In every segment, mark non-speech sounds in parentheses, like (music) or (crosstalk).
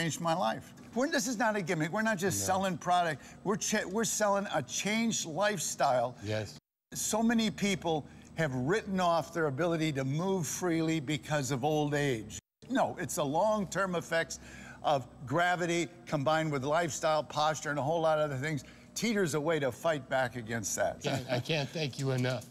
changed my life. We're, this is not a gimmick. We're not just no. selling product. We're, we're selling a changed lifestyle. Yes. So many people have written off their ability to move freely because of old age. No, it's the long-term effects of gravity combined with lifestyle, posture, and a whole lot of other things. Teeter's a way to fight back against that. I can't, I can't thank you enough.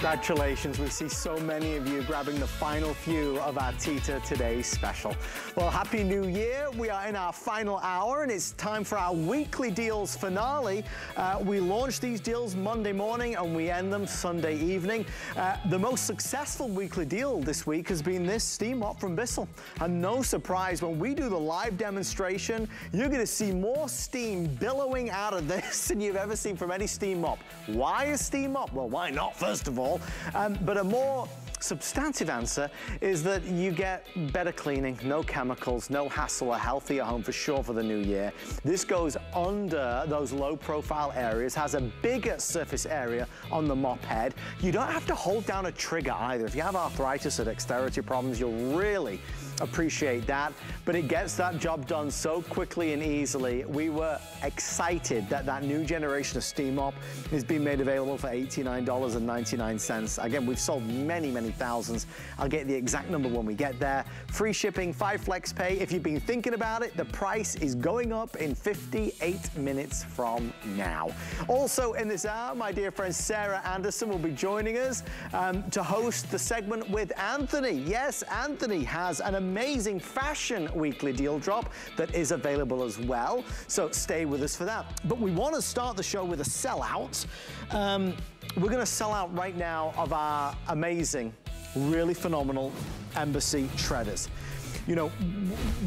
Congratulations. We see so many of you grabbing the final few of our Teeter Today special. Well, Happy New Year. We are in our final hour and it's time for our weekly deals finale. Uh, we launch these deals Monday morning and we end them Sunday evening. Uh, the most successful weekly deal this week has been this steam mop from Bissell. And no surprise, when we do the live demonstration, you're gonna see more steam billowing out of this (laughs) than you've ever seen from any steam mop. Why a steam mop? Well, why not, first of all? All. Um, but a more substantive answer is that you get better cleaning, no chemicals, no hassle, a healthier home for sure for the new year. This goes under those low profile areas, has a bigger surface area on the mop head. You don't have to hold down a trigger either. If you have arthritis or dexterity problems, you'll really appreciate that. But it gets that job done so quickly and easily. We were excited that that new generation of steam mop is being made available for $89.99. Again, we've sold many, many thousands. I'll get the exact number when we get there. Free shipping, five flex pay. If you've been thinking about it, the price is going up in 58 minutes from now. Also in this hour, my dear friend Sarah Anderson will be joining us um, to host the segment with Anthony. Yes, Anthony has an amazing fashion weekly deal drop that is available as well. So stay with us for that. But we want to start the show with a sellout. Um, we're going to sell out right now of our amazing, really phenomenal Embassy shredders. You know,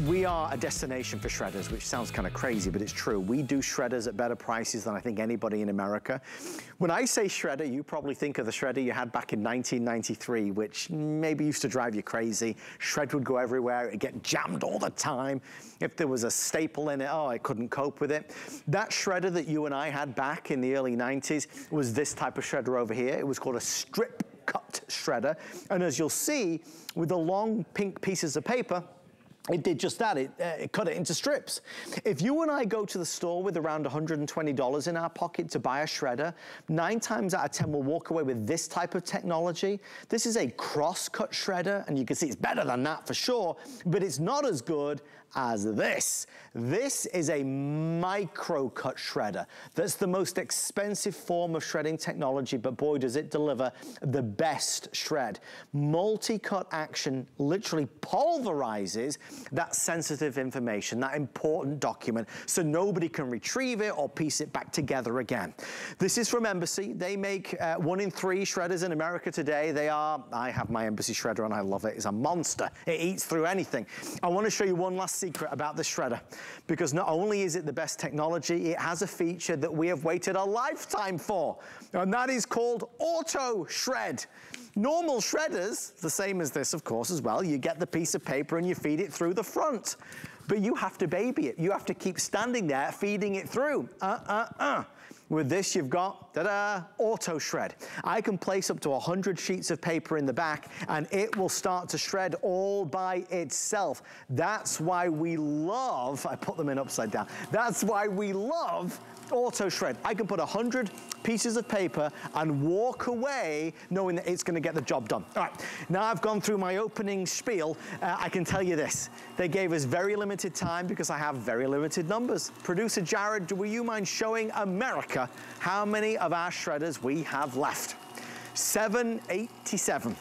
we are a destination for shredders, which sounds kind of crazy, but it's true. We do shredders at better prices than I think anybody in America. When I say shredder, you probably think of the shredder you had back in 1993, which maybe used to drive you crazy. Shred would go everywhere, it'd get jammed all the time. If there was a staple in it, oh, I couldn't cope with it. That shredder that you and I had back in the early 90s was this type of shredder over here. It was called a strip cut shredder. And as you'll see, with the long pink pieces of paper, it did just that, it, uh, it, cut it into strips. If you and I go to the store with around $120 in our pocket to buy a shredder, nine times out of 10 we'll walk away with this type of technology. This is a cross-cut shredder, and you can see it's better than that for sure, but it's not as good as this. This is a micro cut shredder. That's the most expensive form of shredding technology, but boy, does it deliver the best shred. Multi-cut action literally pulverizes that sensitive information, that important document, so nobody can retrieve it or piece it back together again. This is from Embassy. They make uh, one in three shredders in America today. They are, I have my Embassy shredder and I love it. It's a monster. It eats through anything. I want to show you one last secret about the shredder because not only is it the best technology, it has a feature that we have waited a lifetime for, and that is called Auto Shred. Normal shredders, the same as this, of course, as well, you get the piece of paper and you feed it through the front. But you have to baby it. You have to keep standing there feeding it through. Uh, uh, uh. With this, you've got, ta-da, auto shred. I can place up to 100 sheets of paper in the back and it will start to shred all by itself. That's why we love, I put them in upside down. That's why we love auto shred. I can put 100 pieces of paper and walk away knowing that it's gonna get the job done. All right, now I've gone through my opening spiel, uh, I can tell you this. They gave us very limited time because I have very limited numbers. Producer Jared, will you mind showing America how many of our shredders we have left? 787.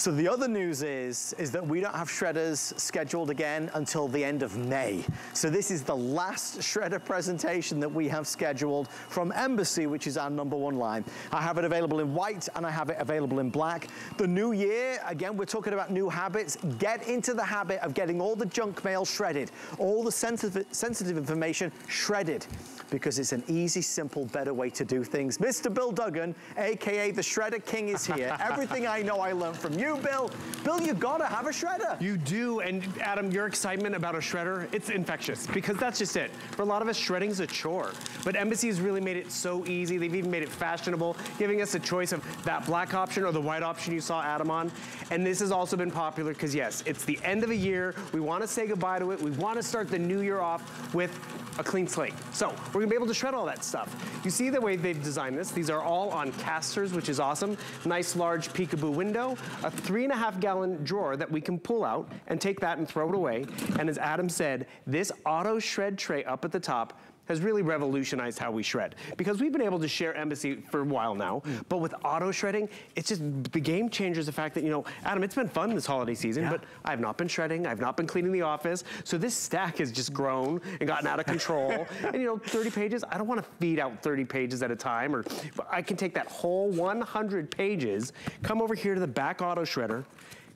So the other news is, is that we don't have shredders scheduled again until the end of May. So this is the last shredder presentation that we have scheduled from Embassy, which is our number one line. I have it available in white and I have it available in black. The new year, again, we're talking about new habits. Get into the habit of getting all the junk mail shredded, all the sensitive, sensitive information shredded because it's an easy, simple, better way to do things. Mr. Bill Duggan, AKA the Shredder King is here. (laughs) Everything I know I learned from you Bill. Bill, you gotta have a shredder. You do, and Adam, your excitement about a shredder, it's infectious because that's just it. For a lot of us, shredding's a chore. But Embassy has really made it so easy. They've even made it fashionable, giving us a choice of that black option or the white option you saw Adam on. And this has also been popular because yes, it's the end of a year. We wanna say goodbye to it. We wanna start the new year off with a clean slate. So we're gonna be able to shred all that stuff. You see the way they've designed this. These are all on casters, which is awesome. Nice large peekaboo window, a three and a half gallon drawer that we can pull out and take that and throw it away. And as Adam said, this auto shred tray up at the top has really revolutionized how we shred. Because we've been able to share Embassy for a while now, mm. but with auto shredding, it's just, the game changer is the fact that, you know, Adam, it's been fun this holiday season, yeah. but I've not been shredding, I've not been cleaning the office, so this stack has just grown and gotten out of control. (laughs) and you know, 30 pages, I don't wanna feed out 30 pages at a time, or I can take that whole 100 pages, come over here to the back auto shredder,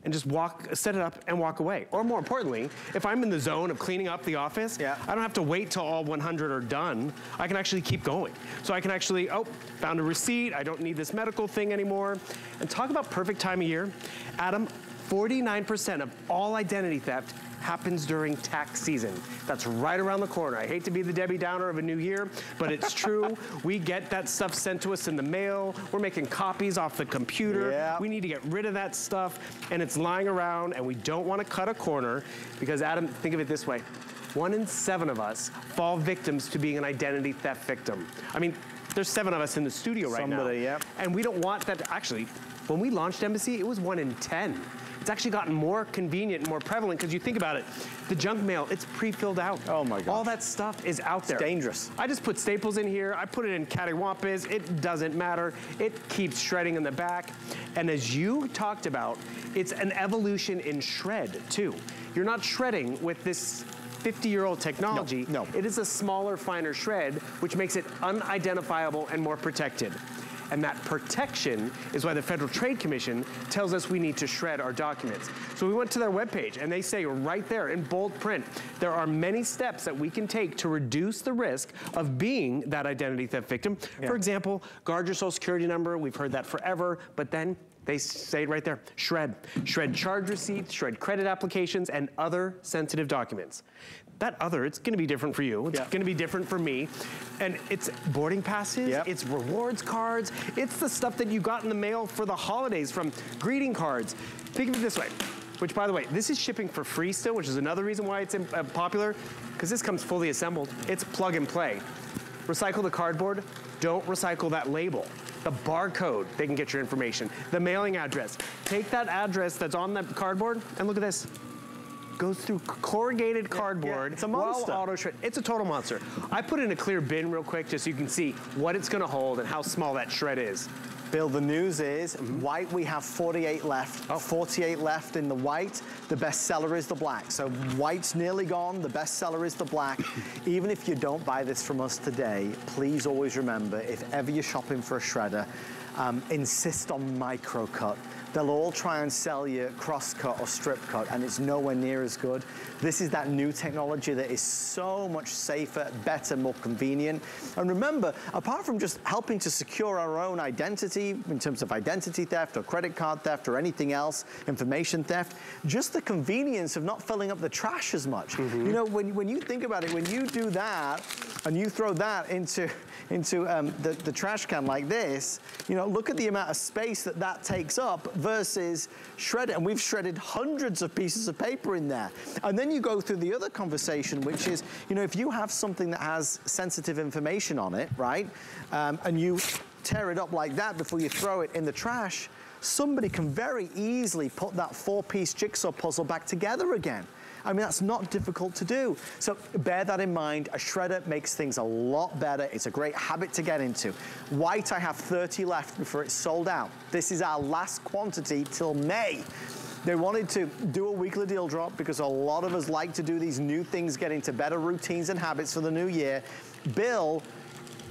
and just walk, set it up and walk away. Or more importantly, if I'm in the zone of cleaning up the office, yeah. I don't have to wait till all 100 are done. I can actually keep going. So I can actually, oh, found a receipt. I don't need this medical thing anymore. And talk about perfect time of year. Adam, 49% of all identity theft happens during tax season. That's right around the corner. I hate to be the Debbie Downer of a new year, but it's true. (laughs) we get that stuff sent to us in the mail. We're making copies off the computer. We need to get rid of that stuff, and it's lying around, and we don't want to cut a corner because, Adam, think of it this way. One in seven of us fall victims to being an identity theft victim. I mean, there's seven of us in the studio right Somebody, now. Somebody, yeah. And we don't want that to, actually, when we launched Embassy, it was one in 10. It's actually gotten more convenient and more prevalent because you think about it, the junk mail, it's pre-filled out. Oh my god. All that stuff is out there. It's dangerous. I just put staples in here, I put it in cattywampus, it doesn't matter. It keeps shredding in the back. And as you talked about, it's an evolution in shred too. You're not shredding with this 50-year-old technology. No, no. It is a smaller, finer shred, which makes it unidentifiable and more protected. And that protection is why the Federal Trade Commission tells us we need to shred our documents. So we went to their webpage and they say right there in bold print, there are many steps that we can take to reduce the risk of being that identity theft victim. Yeah. For example, guard your social security number. We've heard that forever, but then they say it right there, shred. Shred charge receipts, shred credit applications, and other sensitive documents that other, it's gonna be different for you. It's gonna be different for me. And it's boarding passes, yep. it's rewards cards, it's the stuff that you got in the mail for the holidays from greeting cards. Think of it this way, which by the way, this is shipping for free still, which is another reason why it's uh, popular, because this comes fully assembled. It's plug and play. Recycle the cardboard, don't recycle that label. The barcode, they can get your information. The mailing address. Take that address that's on the cardboard and look at this goes through corrugated cardboard. Yeah, it's a monster. Auto shred. It's a total monster. I put in a clear bin real quick just so you can see what it's gonna hold and how small that shred is. Bill, the news is mm -hmm. white, we have 48 left. Oh. 48 left in the white. The best seller is the black. So white's nearly gone. The best seller is the black. (laughs) Even if you don't buy this from us today, please always remember, if ever you're shopping for a shredder, um, insist on micro cut. They'll all try and sell you cross-cut or strip cut, and it's nowhere near as good. This is that new technology that is so much safer, better, more convenient. And remember, apart from just helping to secure our own identity in terms of identity theft or credit card theft or anything else, information theft, just the convenience of not filling up the trash as much. Mm -hmm. You know, when, when you think about it, when you do that and you throw that into into um, the, the trash can like this, you know, look at the amount of space that that takes up versus shredded. And we've shredded hundreds of pieces of paper in there. And then you go through the other conversation, which is, you know, if you have something that has sensitive information on it, right, um, and you tear it up like that before you throw it in the trash, somebody can very easily put that four-piece jigsaw puzzle back together again. I mean, that's not difficult to do. So bear that in mind. A shredder makes things a lot better. It's a great habit to get into. White, I have 30 left before it's sold out. This is our last quantity till May. They wanted to do a weekly deal drop because a lot of us like to do these new things, get into better routines and habits for the new year. Bill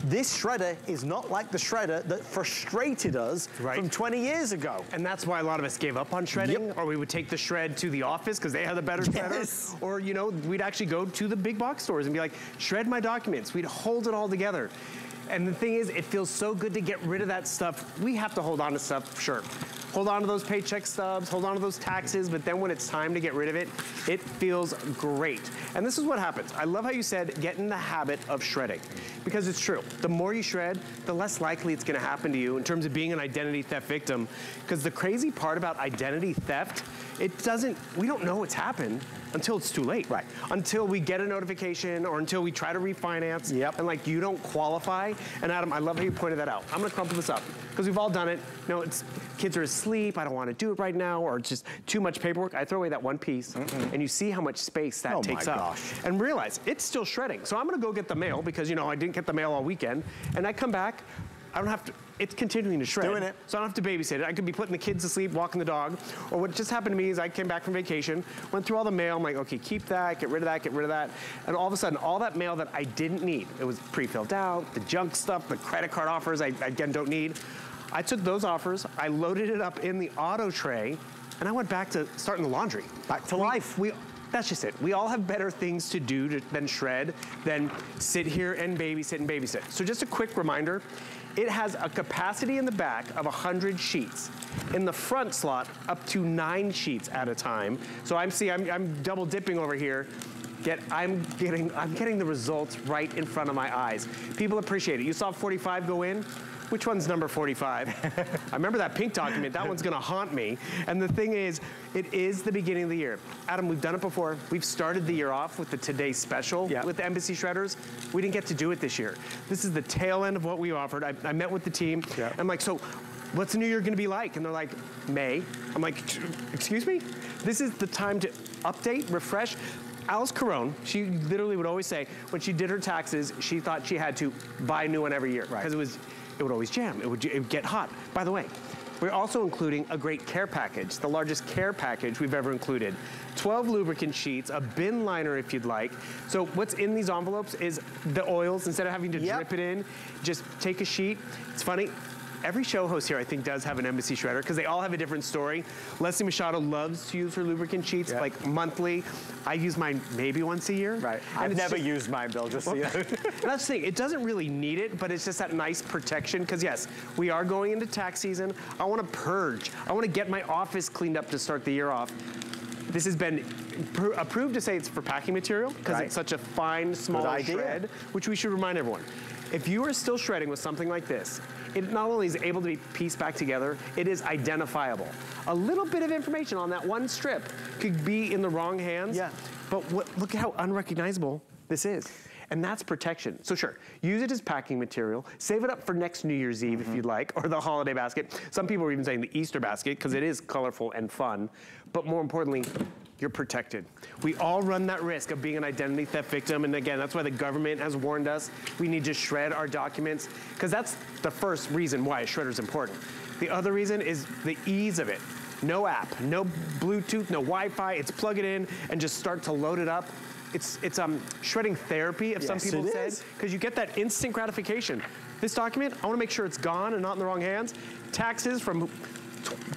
this shredder is not like the shredder that frustrated us right. from 20 years ago. And that's why a lot of us gave up on shredding, yep. or we would take the shred to the office because they had a better shredder. Or, you know, we'd actually go to the big box stores and be like, shred my documents. We'd hold it all together. And the thing is, it feels so good to get rid of that stuff. We have to hold on to stuff, sure. Hold on to those paycheck stubs, hold on to those taxes, but then when it's time to get rid of it, it feels great. And this is what happens. I love how you said get in the habit of shredding because it's true. The more you shred, the less likely it's gonna happen to you in terms of being an identity theft victim. Because the crazy part about identity theft, it doesn't, we don't know what's happened until it's too late. Right. Until we get a notification or until we try to refinance. Yep. And like you don't qualify. And Adam, I love how you pointed that out. I'm gonna crumple this up because we've all done it. You know, it's kids are asleep. I don't want to do it right now, or it's just too much paperwork. I throw away that one piece, and you see how much space that Oh my takes up. gosh. And realize it's still shredding. So I'm gonna go get the mail because you know I didn't get the mail all weekend, and I come back. I don't have to. It's continuing to shred. Doing it. So I don't have to babysit it. I could be putting the kids to sleep, walking the dog. Or what just happened to me is I came back from vacation, went through all the mail. I'm like, okay, keep that, get rid of that, get rid of that. And all of a sudden, all that mail that I didn't need, it was pre-filled out, the junk stuff, the credit card offers I, again, don't need. I took those offers, I loaded it up in the auto tray, and I went back to starting the laundry. Back to We- life. We, that's just it. We all have better things to do to, than shred, than sit here and babysit and babysit. So just a quick reminder, it has a capacity in the back of 100 sheets. In the front slot, up to nine sheets at a time. So I'm see, I'm, I'm double dipping over here. Get, I'm getting, I'm getting the results right in front of my eyes. People appreciate it. You saw 45 go in. Which one's number 45? (laughs) I remember that pink document. That one's gonna haunt me. And the thing is, it is the beginning of the year. Adam, we've done it before. We've started the year off with the Today Special Yeah. with the Embassy Shredders. We didn't get to do it this year. This is the tail end of what we offered. I, I met with the team. Yeah. I'm like, so what's the new year gonna be like? And they're like, May. I'm like, excuse me? This is the time to update, refresh. Alice Carone, she literally would always say when she did her taxes, she thought she had to buy a new one every year Right. because it was, it would always jam. It would, it would get hot. By the way, we're also including a great care package, the largest care package we've ever included. 12 lubricant sheets, a bin liner if you'd like. So what's in these envelopes is the oils. Instead of having to Yep. drip it in, just take a sheet. It's funny. Every show host here, I think, does have an embassy shredder because they all have a different story. Leslie Machado loves to use her lubricant sheets Yeah. like monthly. I use mine maybe once a year. Right. And I've never just- used mine, Bill, just so you know. (laughs) that's the thing, it doesn't really need it, but it's just that nice protection. Because yes, we are going into tax season. I want to purge. I want to get my office cleaned up to start the year off. This has been approved to say it's for packing material because Right. it's such a fine, small shred, which we should remind everyone. If you are still shredding with something like this, it not only is able to be pieced back together, it is identifiable. A little bit of information on that one strip could be in the wrong hands. Yeah. But what, look at how unrecognizable this is. And that's protection. So sure, use it as packing material. Save it up for next New Year's Eve if mm-hmm. you'd like, or the holiday basket. Some people are even saying the Easter basket because it is colorful and fun. But more importantly, you're protected. We all run that risk of being an identity theft victim. And again, that's why the government has warned us we need to shred our documents because that's the first reason why a shredder is important. The other reason is the ease of it. No app, no Bluetooth, no Wi-Fi. It's plug it in and just start to load it up. It's it's um shredding therapy, if some people said, because you get that instant gratification. This document, I want to make sure it's gone and not in the wrong hands. Taxes from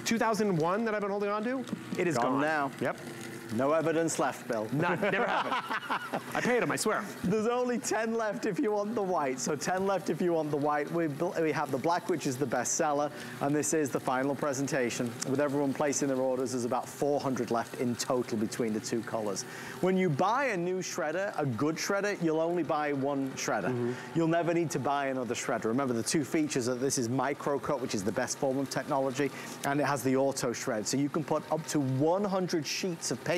2001 that I've been holding on to, it is Gone gone, now. Yep, No evidence left, Bill. not never happened. I paid him, I swear. There's only 10 left if you want the white. So 10 left if you want the white. We, we have the black, which is the best seller. And this is the final presentation. With everyone placing their orders, there's about 400 left in total between the two colors. When you buy a new shredder, a good shredder, you'll only buy one shredder. Mm-hmm. You'll never need to buy another shredder. Remember the two features that this is micro cut, which is the best form of technology, and it has the auto shred. So you can put up to 100 sheets of paper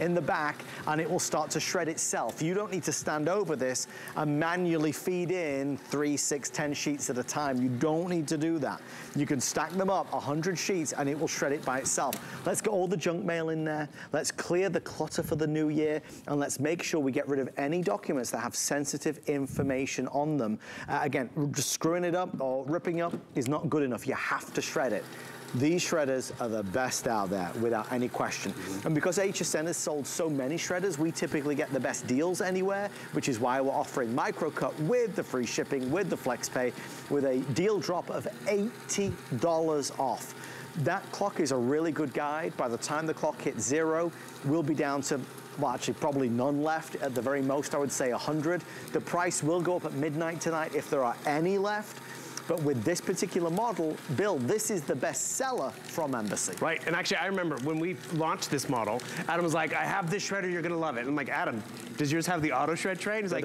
in the back and it will start to shred itself. You don't need to stand over this and manually feed in three, six, 10 sheets at a time. You don't need to do that. You can stack them up, 100 sheets, and it will shred it by itself. Let's get all the junk mail in there. Let's clear the clutter for the new year, and let's make sure we get rid of any documents that have sensitive information on them. Uh, again, just screwing it up or ripping up is not good enough. You have to shred it. These shredders are the best out there without any question. And because HSN has sold so many shredders, we typically get the best deals anywhere, which is why we're offering microcut with the free shipping, with the flex pay, with a deal drop of $80 off. That clock is a really good guide. By the time the clock hits zero, we'll be down to well, actually probably none left. At the very most, I would say 100. The price will go up at midnight tonight if there are any left. But with this particular model, Bill, this is the best seller from Embassy. Right, and actually I remember when we launched this model, Adam was like, I have this shredder, you're gonna love it. And I'm like, Adam, does yours have the auto shred tray? And he's like,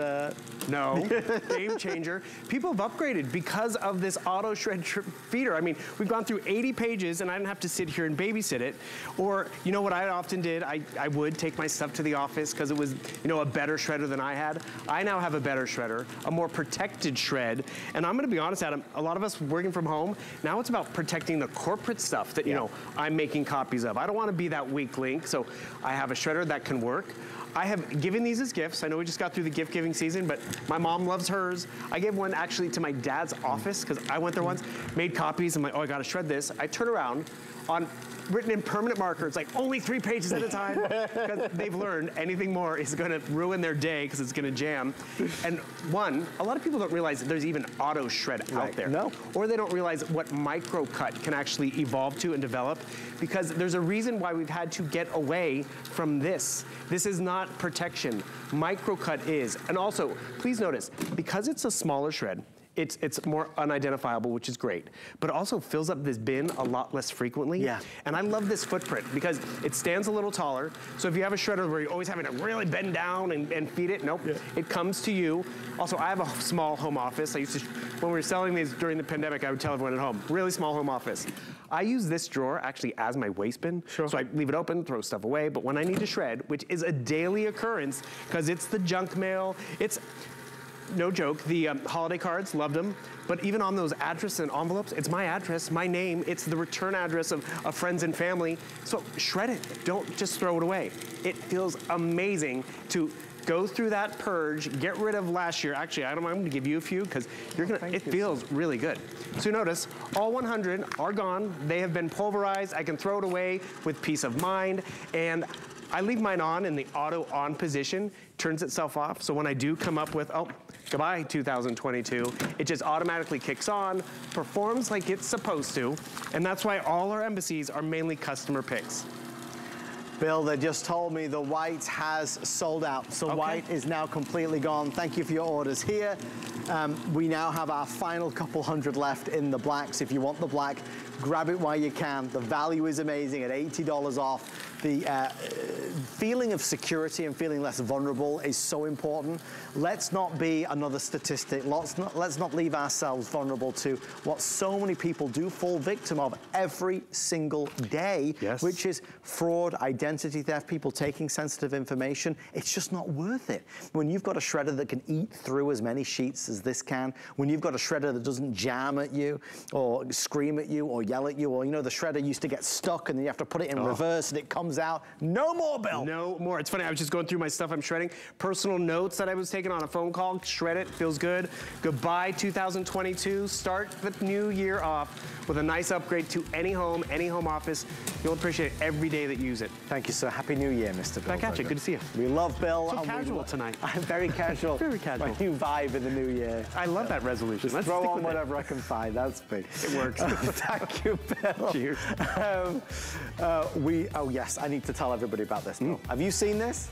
no, (laughs) game changer. People have upgraded because of this auto shred feeder. I mean, we've gone through 80 pages and I didn't have to sit here and babysit it. Or, you know what I often did? I, I would take my stuff to the office because it was, you know, a better shredder than I had. I now have a better shredder, a more protected shred. And I'm gonna be honest, Adam, a lot of us working from home, now it's about protecting the corporate stuff that, you Yeah. know, I'm making copies of. I don't wanna be that weak link, so I have a shredder that can work. I have given these as gifts. I know we just got through the gift giving season, but my mom loves hers. I gave one actually to my dad's office because I went there once, made copies. I'm like, oh, I gotta shred this. I turn around on written in permanent marker. It's like only three pages at a time (laughs) because they've learned anything more is going to ruin their day because it's going to jam. And one, a lot of people don't realize that there's even auto shred out there. No. Or they don't realize what micro cut can actually evolve to and develop because there's a reason why we've had to get away from this. This is not protection. Micro cut is. And also, please notice, because it's a smaller shred, it's, it's more unidentifiable, which is great, but it also fills up this bin a lot less frequently. Yeah. And I love this footprint because it stands a little taller. So if you have a shredder where you're always having to really bend down and, and feed it, nope, it comes to you. Also, I have a small home office. I used to, when we were selling these during the pandemic, I would tell everyone at home, really small home office. I use this drawer actually as my waste bin. Sure. So I leave it open, throw stuff away, but when I need to shred, which is a daily occurrence, because it's the junk mail, it's, no joke, the um, holiday cards, loved them. But even on those address and envelopes, it's my address, my name, it's the return address of, of friends and family. So shred it, don't just throw it away. It feels amazing to go through that purge, get rid of last year. Actually, I don't mind to give you a few because you're gonna, thank it you. feels really good. So notice, all 100 are gone. They have been pulverized. I can throw it away with peace of mind. And I leave mine on in the auto on position, turns itself off. So when I do come up with, oh, goodbye 2022, it just automatically kicks on, performs like it's supposed to. And that's why all our embassies are mainly customer picks. Bill, they just told me the white has sold out. So Okay. white is now completely gone. Thank you for your orders here. Um, we now have our final couple hundred left in the blacks. If you want the black, grab it while you can. The value is amazing at $80 off. The uh, feeling of security and feeling less vulnerable is so important. Let's not be another statistic. Let's not, let's not leave ourselves vulnerable to what so many people do fall victim of every single day, Yes. which is fraud, identity theft, people taking sensitive information. It's just not worth it. When you've got a shredder that can eat through as many sheets as this can, when you've got a shredder that doesn't jam at you or scream at you or yell at you, or you know, the shredder used to get stuck and then you have to put it in oh. reverse and it comes out. No more, Bill. No more. It's funny. I was just going through my stuff I'm shredding. Personal notes that I was taking on a phone call. Shred it. Feels good. Goodbye 2022. Start the new year off with a nice upgrade to any home, any home office. You'll appreciate it every day that you use it. Thank you, sir. Happy New Year, Mr. Bill. Back at you. Good to see you. We love Bill. So casual tonight. I'm (laughs) very casual. (laughs) Very casual. My new vibe in the new year. I love that resolution. Just Let's throw on with it. whatever I can find. That's me. (laughs) It works. Thank you, Bill. Cheers. Um, uh, we. Oh yes, I need to tell everybody about this. Bill. Have you seen this?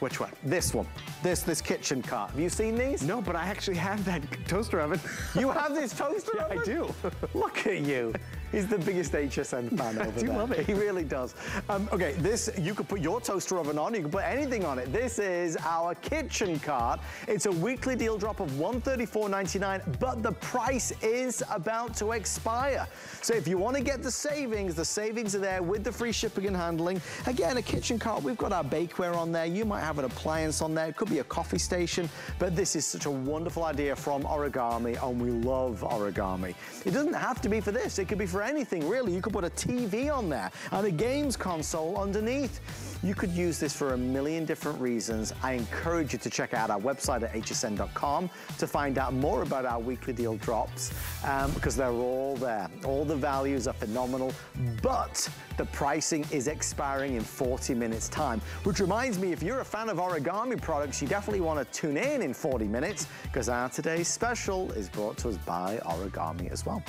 Which one? This one. This this kitchen cart. Have you seen these? No, but I actually have that toaster oven. You have this toaster Yeah, I do. Look at you. He's the biggest HSN fan over (laughs) do there. love it. He really does. Um, okay, this, you could put your toaster oven on, you can put anything on it. This is our kitchen cart. It's a weekly deal drop of $134.99, but the price is about to expire. So if you want to get the savings, the savings are there with the free shipping and handling. Again, a kitchen cart, we've got our bakeware on there. You might have an appliance on there. It could be a coffee station, but this is such a wonderful idea from Origami, and we love Origami. It doesn't have to be for this. It could be for anything, really. You could put a TV on there and a games console underneath. You could use this for a million different reasons. I encourage you to check out our website at hsn.com to find out more about our weekly deal drops um, because they're all there. All the values are phenomenal, but the pricing is expiring in 40 minutes time, which reminds me, if you're a fan of origami products, you definitely want to tune in in 40 minutes because our today's special is brought to us by Origami as well.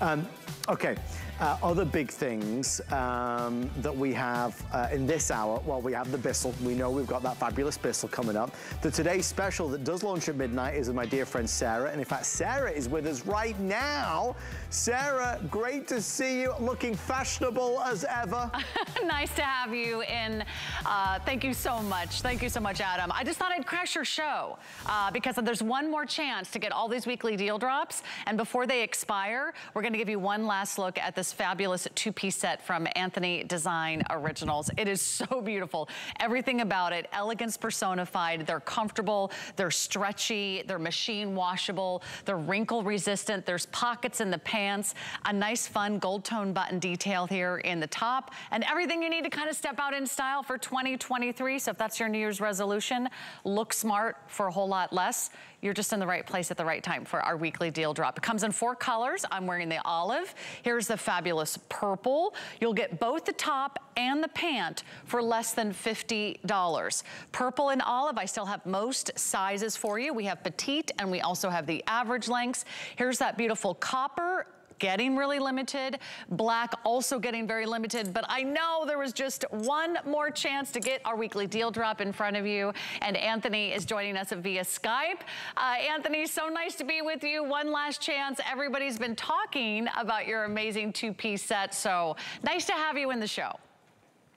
Um, okay, uh, other big things um, that we have uh, in this hour well, we have the Bissell. We know we've got that fabulous Bissell coming up. The Today Special that does launch at midnight is with my dear friend Sarah. And in fact, Sarah is with us right now. Sarah, great to see you. Looking fashionable as ever. (laughs) nice to have you in. Uh, thank you so much. Thank you so much, Adam. I just thought I'd crash your show uh, because there's one more chance to get all these weekly deal drops. And before they expire, we're going to give you one last look at this fabulous two-piece set from Anthony Design Originals. It is so beautiful. Everything about it, elegance personified. They're comfortable, they're stretchy, they're machine washable, they're wrinkle resistant. There's pockets in the pants, a nice fun gold tone button detail here in the top, and everything you need to kind of step out in style for 2023. So if that's your New Year's resolution, look smart for a whole lot less you're just in the right place at the right time for our weekly deal drop. It comes in four colors. I'm wearing the olive. Here's the fabulous purple. You'll get both the top and the pant for less than $50. Purple and olive, I still have most sizes for you. We have petite and we also have the average lengths. Here's that beautiful copper getting really limited. Black also getting very limited, but I know there was just one more chance to get our weekly deal drop in front of you. And Anthony is joining us via Skype. Uh, Anthony, so nice to be with you. One last chance. Everybody's been talking about your amazing two-piece set, so nice to have you in the show.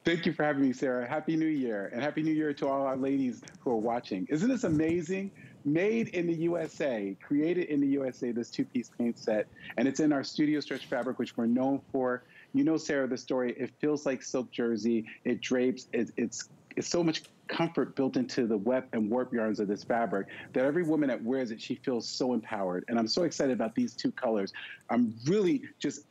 Thank you for having me, Sarah. Happy New Year, and Happy New Year to all our ladies who are watching. Isn't this amazing? Made in the USA, created in the USA, this two-piece paint set, and it's in our studio stretch fabric, which we're known for. You know, Sarah, the story. It feels like silk jersey. It drapes. It, it's it's so much comfort built into the weft and warp yarns of this fabric that every woman that wears it, she feels so empowered. And I'm so excited about these two colors. I'm really just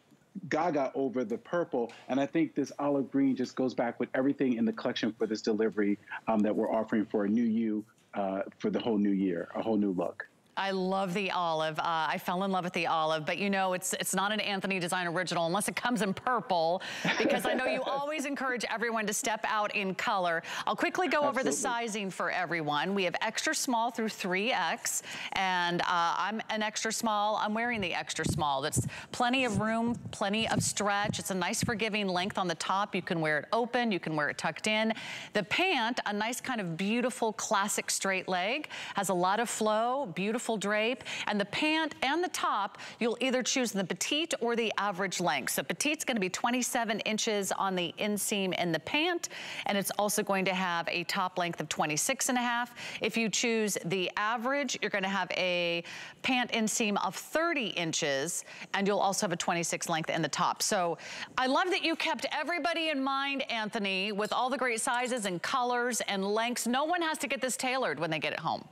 gaga over the purple. And I think this olive green just goes back with everything in the collection for this delivery um, that we're offering for a new you uh, for the whole new year, a whole new look. I love the olive. Uh, I fell in love with the olive, but you know, it's it's not an Anthony Design original unless it comes in purple, because I know you (laughs) always encourage everyone to step out in color. I'll quickly go Absolutely. over the sizing for everyone. We have extra small through 3X, and uh, I'm an extra small. I'm wearing the extra small. That's plenty of room, plenty of stretch. It's a nice forgiving length on the top. You can wear it open, you can wear it tucked in. The pant, a nice kind of beautiful classic straight leg, has a lot of flow, beautiful beautiful drape. And the pant and the top, you'll either choose the petite or the average length. So petite's gonna be 27 inches on the inseam in the pant, and it's also going to have a top length of 26 and a half. If you choose the average, you're gonna have a pant inseam of 30 inches, and you'll also have a 26 length in the top. So I love that you kept everybody in mind, Anthony, with all the great sizes and colors and lengths. No one has to get this tailored when they get it home.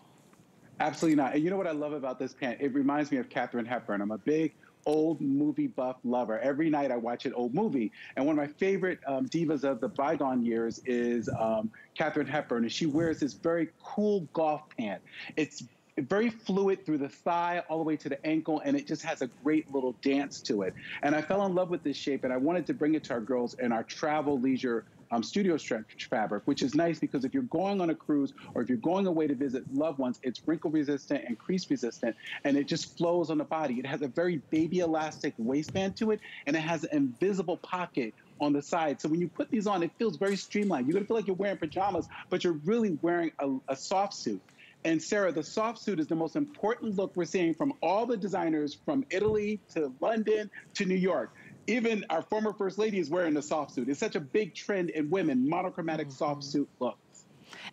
Absolutely not. And you know what I love about this pant? It reminds me of Katharine Hepburn. I'm a big old movie buff lover. Every night I watch an old movie. And one of my favorite um, divas of the bygone years is um, Katharine Hepburn. And she wears this very cool golf pant. It's very fluid through the thigh all the way to the ankle, and it just has a great little dance to it. And I fell in love with this shape, and I wanted to bring it to our girls in our travel leisure um, studio stretch fabric, which is nice because if you're going on a cruise or if you're going away to visit loved ones, it's wrinkle resistant and crease resistant, and it just flows on the body. It has a very baby elastic waistband to it, and it has an invisible pocket on the side. So when you put these on, it feels very streamlined. You're gonna feel like you're wearing pajamas, but you're really wearing a, a soft suit. And Sarah, the soft suit is the most important look we're seeing from all the designers from Italy to London to New York even our former first lady is wearing a soft suit. It's such a big trend in women, monochromatic mm -hmm. soft suit look.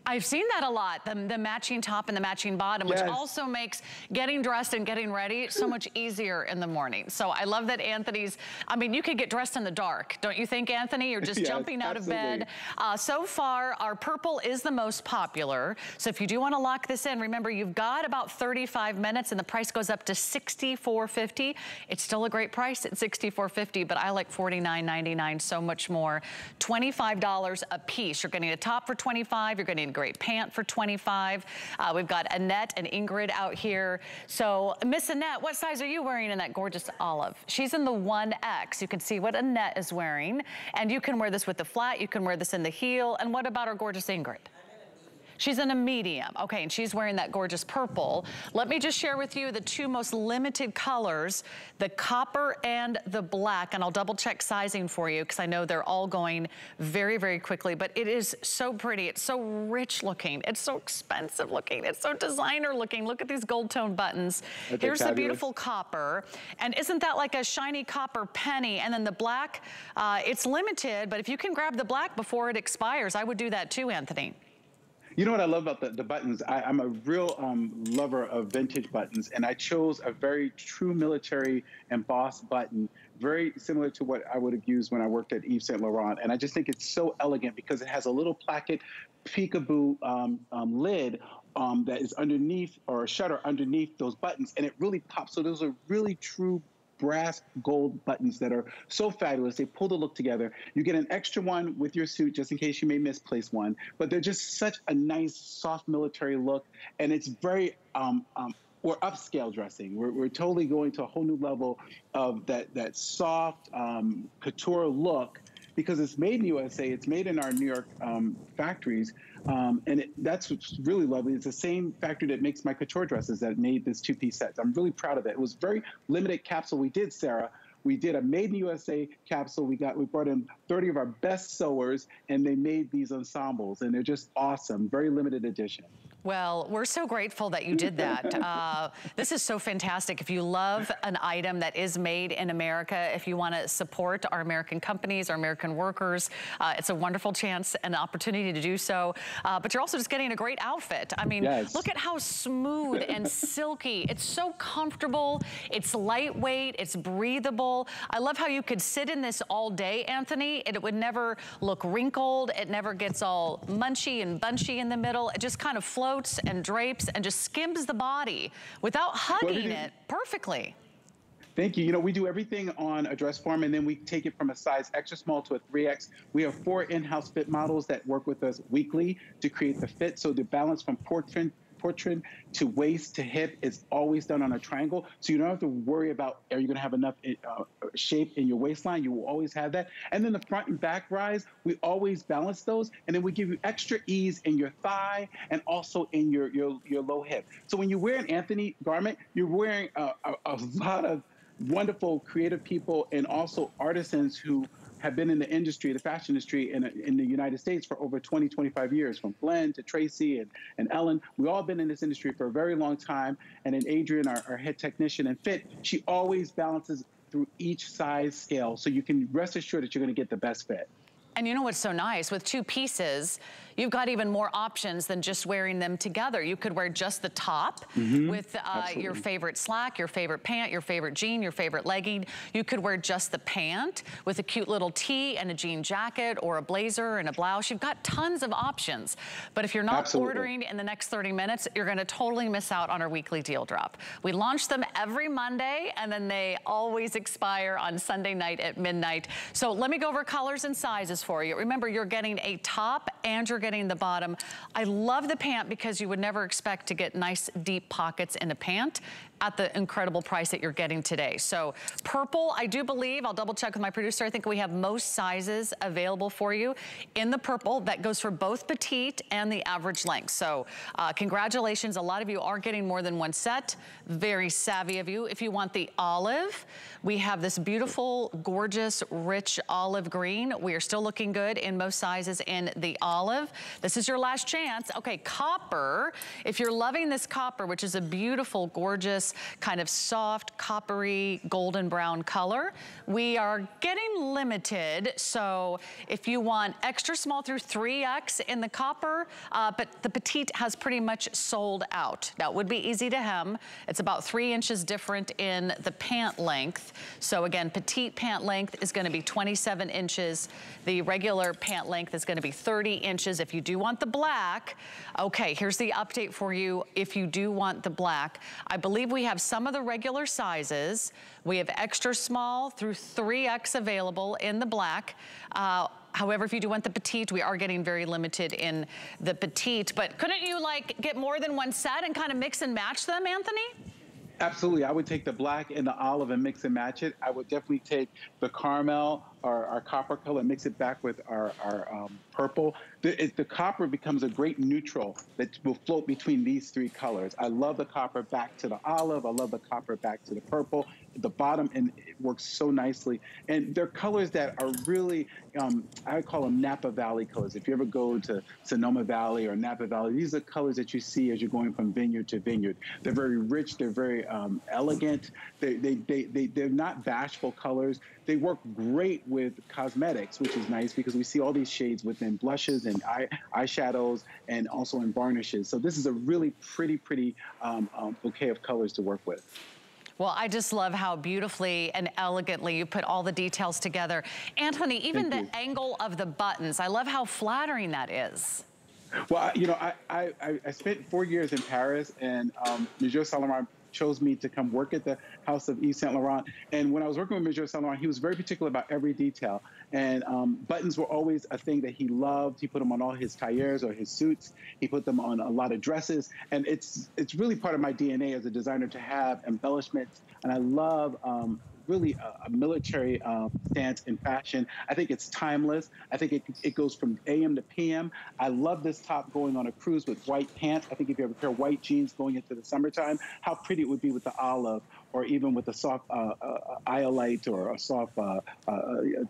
I've seen that a lot, the, the matching top and the matching bottom, yes. which also makes getting dressed and getting ready so much easier in the morning. So I love that Anthony's, I mean, you could get dressed in the dark, don't you think, Anthony? You're just (laughs) yes, jumping out absolutely. of bed. Uh, so far, our purple is the most popular. So if you do want to lock this in, remember, you've got about 35 minutes and the price goes up to $64.50. It's still a great price at $64.50, but I like $49.99 so much more. $25 a piece. You're getting a top for 25. You're getting great pant for 25. Uh, we've got Annette and Ingrid out here. So Miss Annette, what size are you wearing in that gorgeous olive? She's in the 1X. You can see what Annette is wearing. And you can wear this with the flat. You can wear this in the heel. And what about our gorgeous Ingrid? She's in a medium. Okay, and she's wearing that gorgeous purple. Let me just share with you the two most limited colors, the copper and the black, and I'll double check sizing for you because I know they're all going very, very quickly, but it is so pretty. It's so rich looking. It's so expensive looking. It's so designer looking. Look at these gold tone buttons. Here's the beautiful copper. And isn't that like a shiny copper penny? And then the black, uh, it's limited, but if you can grab the black before it expires, I would do that too, Anthony. You know what I love about the, the buttons? I, am a real um, lover of vintage buttons, and I chose a very true military embossed button, very similar to what I would have used when I worked at Yves Saint Laurent. And I just think it's so elegant because it has a little placket peekaboo um, um, lid um, that is underneath or a shutter underneath those buttons, and it really pops. So those are really true brass gold buttons that are so fabulous. They pull the look together. You get an extra one with your suit just in case you may misplace one, but they're just such a nice, soft military look, and it's very um, um, we're upscale dressing. We're, we're totally going to a whole new level of that that soft um, couture look because it's made in USA. It's made in our New York um, factories, um, and it, that's what's really lovely. It's the same factory that makes my couture dresses that made this two-piece set. I'm really proud of it. It was very limited capsule we did, Sarah. We did a made in USA capsule. We got we brought in 30 of our best sewers, and they made these ensembles, and they're just awesome. Very limited edition. Well, we're so grateful that you did that. (laughs) uh, this is so fantastic. If you love an item that is made in America, if you want to support our American companies, our American workers, uh, it's a wonderful chance and opportunity to do so. Uh, but you're also just getting a great outfit. I mean, yes. look at how smooth and (laughs) silky. It's so comfortable. It's lightweight. It's breathable. I love how you could sit in this all day, Anthony. It, it would never look wrinkled. It never gets all munchy and bunchy in the middle. It just kind of flows floats and drapes and just skims the body without hugging it perfectly. Thank you. You know, we do everything on a dress form and then we take it from a size extra small to a 3X. We have four in-house fit models that work with us weekly to create the fit. So the balance from portrait portrait to waist to hip is always done on a triangle. So you don't have to worry about are you going to have enough uh, shape in your waistline. You will always have that. And then the front and back rise, we always balance those. And then we give you extra ease in your thigh and also in your, your, your low hip. So when you wear an Anthony garment, you're wearing a, a, a lot of wonderful creative people and also artisans who have been in the industry, the fashion industry in, in the United States for over 20, 25 years, from Glenn to Tracy and, and Ellen. We've all been in this industry for a very long time. And then Adrian, our, our head technician and fit, she always balances through each size scale. So you can rest assured that you're going to get the best fit. And you know what's so nice? With two pieces, you've got even more options than just wearing them together. You could wear just the top mm -hmm. with uh, your favorite slack, your favorite pant, your favorite jean, your favorite legging. You could wear just the pant with a cute little tee and a jean jacket or a blazer and a blouse. You've got tons of options. But if you're not Absolutely. ordering in the next 30 minutes, you're gonna totally miss out on our weekly deal drop. We launch them every Monday and then they always expire on Sunday night at midnight. So let me go over colors and sizes for you. Remember, you're getting a top and you're getting the bottom. I love the pant because you would never expect to get nice deep pockets in a pant at the incredible price that you're getting today. So purple, I do believe, I'll double check with my producer, I think we have most sizes available for you in the purple. That goes for both petite and the average length. So uh, congratulations, a lot of you are getting more than one set. Very savvy of you. If you want the olive, we have this beautiful, gorgeous, rich olive green. We are still looking good in most sizes in the olive. This is your last chance. Okay, copper. If you're loving this copper, which is a beautiful, gorgeous, kind of soft, coppery, golden brown color. We are getting limited, so if you want extra small through 3X in the copper, uh, but the petite has pretty much sold out. That would be easy to hem. It's about three inches different in the pant length. So again, petite pant length is gonna be 27 inches. The regular pant length is gonna be 30 inches. If you do want the black, okay, here's the update for you. If you do want the black, I believe we we have some of the regular sizes. We have extra small through 3X available in the black. Uh, However, if you do want the petite, we are getting very limited in the petite. But couldn't you like get more than one set and kind of mix and match them, Anthony? Absolutely. I would take the black and the olive and mix and match it. I would definitely take the caramel or our copper color and mix it back with our, our um, purple. The, it, the, copper becomes a great neutral that will float between these three colors. I love the copper back to the olive. I love the copper back to the purple. The bottom, and it works so nicely. And they're colors that are really, um, I call them Napa Valley colors. If you ever go to Sonoma Valley or Napa Valley, these are colors that you see as you're going from vineyard to vineyard. They're very rich. They're very um, elegant. They, they, they, they, they're not bashful colors. They work great with cosmetics, which is nice because we see all these shades within blushes and eye, eyeshadows and also in varnishes. So this is a really pretty, pretty um, um, bouquet of colors to work with. Well, I just love how beautifully and elegantly you put all the details together. Anthony, even Thank the you. angle of the buttons, I love how flattering that is. Well, you know, I, I, I spent four years in Paris and um, Monsieur chose me to come work at the House of Yves Saint Laurent. And when I was working with Monsieur Saint Laurent, he was very particular about every detail. And um, buttons were always a thing that he loved. He put them on all his tailleurs or his suits. He put them on a lot of dresses. And it's it's really part of my DNA as a designer to have embellishments. And I love um, really a, a military uh, stance in fashion. I think it's timeless. I think it, it goes from AM to PM. I love this top going on a cruise with white pants. I think if you have a pair of white jeans going into the summertime, how pretty it would be with the olive or even with a soft uh, uh, iolite or a soft uh, uh,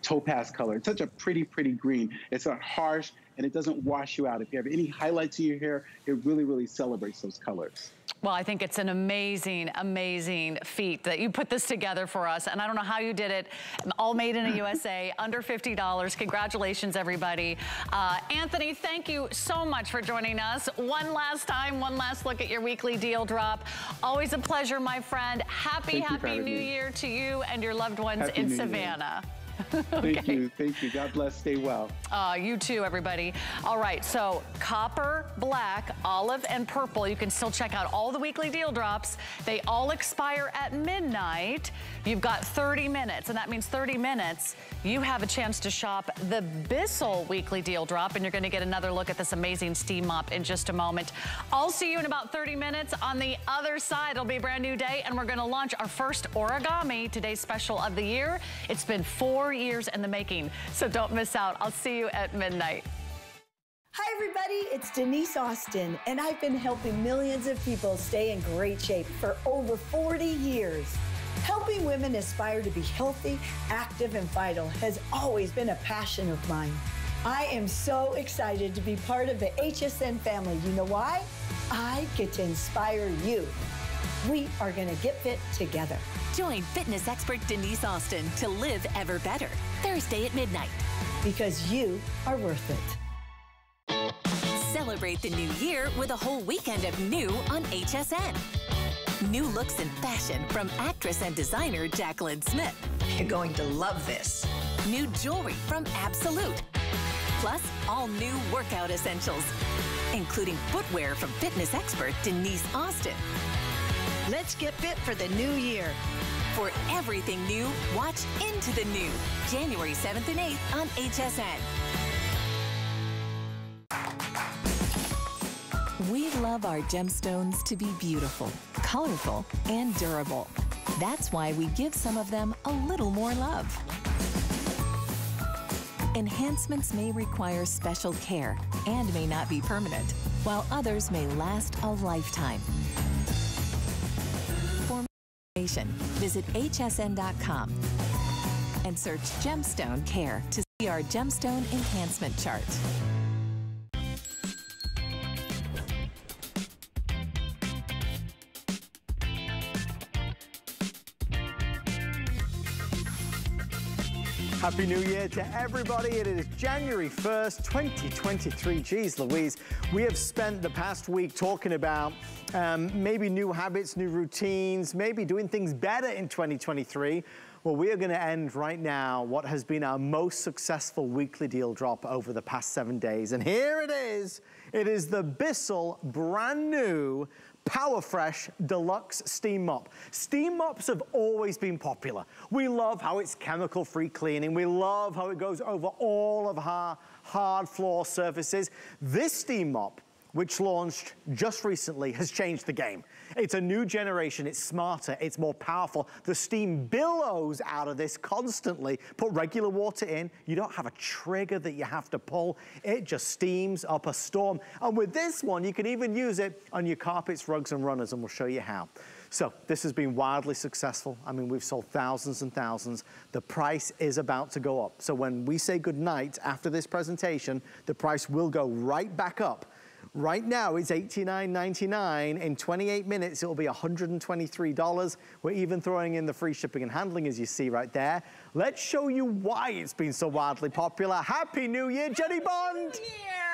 topaz color. It's such a pretty, pretty green. It's not harsh and it doesn't wash you out. If you have any highlights in your hair, it really, really celebrates those colors. Well, I think it's an amazing, amazing feat that you put this together for us. And I don't know how you did it. All made in the (laughs) USA, under $50. Congratulations, everybody. Uh, Anthony, thank you so much for joining us. One last time, one last look at your weekly deal drop. Always a pleasure, my friend. Happy, thank happy New me. Year to you and your loved ones happy in New Savannah. Year. (laughs) okay. Thank you. Thank you. God bless. Stay well. Uh, you too, everybody. All right. So copper, black, olive, and purple. You can still check out all the weekly deal drops. They all expire at midnight. You've got 30 minutes, and that means 30 minutes. You have a chance to shop the Bissell weekly deal drop, and you're going to get another look at this amazing steam mop in just a moment. I'll see you in about 30 minutes. On the other side, it'll be a brand new day, and we're going to launch our first origami, today's special of the year. It's been four years in the making. So don't miss out. I'll see you at midnight. Hi, everybody. It's Denise Austin, and I've been helping millions of people stay in great shape for over 40 years. Helping women aspire to be healthy, active, and vital has always been a passion of mine. I am so excited to be part of the HSN family. You know why? I get to inspire you. We are going to get fit together. Join fitness expert Denise Austin to live ever better. Thursday at midnight. Because you are worth it. Celebrate the new year with a whole weekend of new on HSN. New looks and fashion from actress and designer Jaclyn Smith. You're going to love this. New jewelry from Absolute. Plus, all new workout essentials, including footwear from fitness expert Denise Austin. Let's get fit for the new year. For everything new, watch Into the New, January 7th and 8th on HSN. We love our gemstones to be beautiful, colorful, and durable. That's why we give some of them a little more love. Enhancements may require special care and may not be permanent, while others may last a lifetime. Visit hsn.com and search Gemstone Care to see our Gemstone Enhancement Chart. Happy New Year to everybody. It is January 1st, 2023. Geez, Louise, we have spent the past week talking about um, maybe new habits, new routines, maybe doing things better in 2023. Well, we are going to end right now what has been our most successful weekly deal drop over the past seven days. And here it is. It is the Bissell brand new Powerfresh Deluxe Steam Mop. Steam mops have always been popular. We love how it's chemical-free cleaning. We love how it goes over all of our hard floor surfaces. This steam mop which launched just recently, has changed the game. It's a new generation, it's smarter, it's more powerful. The steam billows out of this constantly. Put regular water in, you don't have a trigger that you have to pull. It just steams up a storm. And with this one, you can even use it on your carpets, rugs, and runners, and we'll show you how. So this has been wildly successful. I mean, we've sold thousands and thousands. The price is about to go up. So when we say goodnight after this presentation, the price will go right back up. Right now, it's $89.99. In 28 minutes, it will be $123. We're even throwing in the free shipping and handling, as you see right there. Let's show you why it's been so wildly popular. Happy New Year, Jenny Bond! I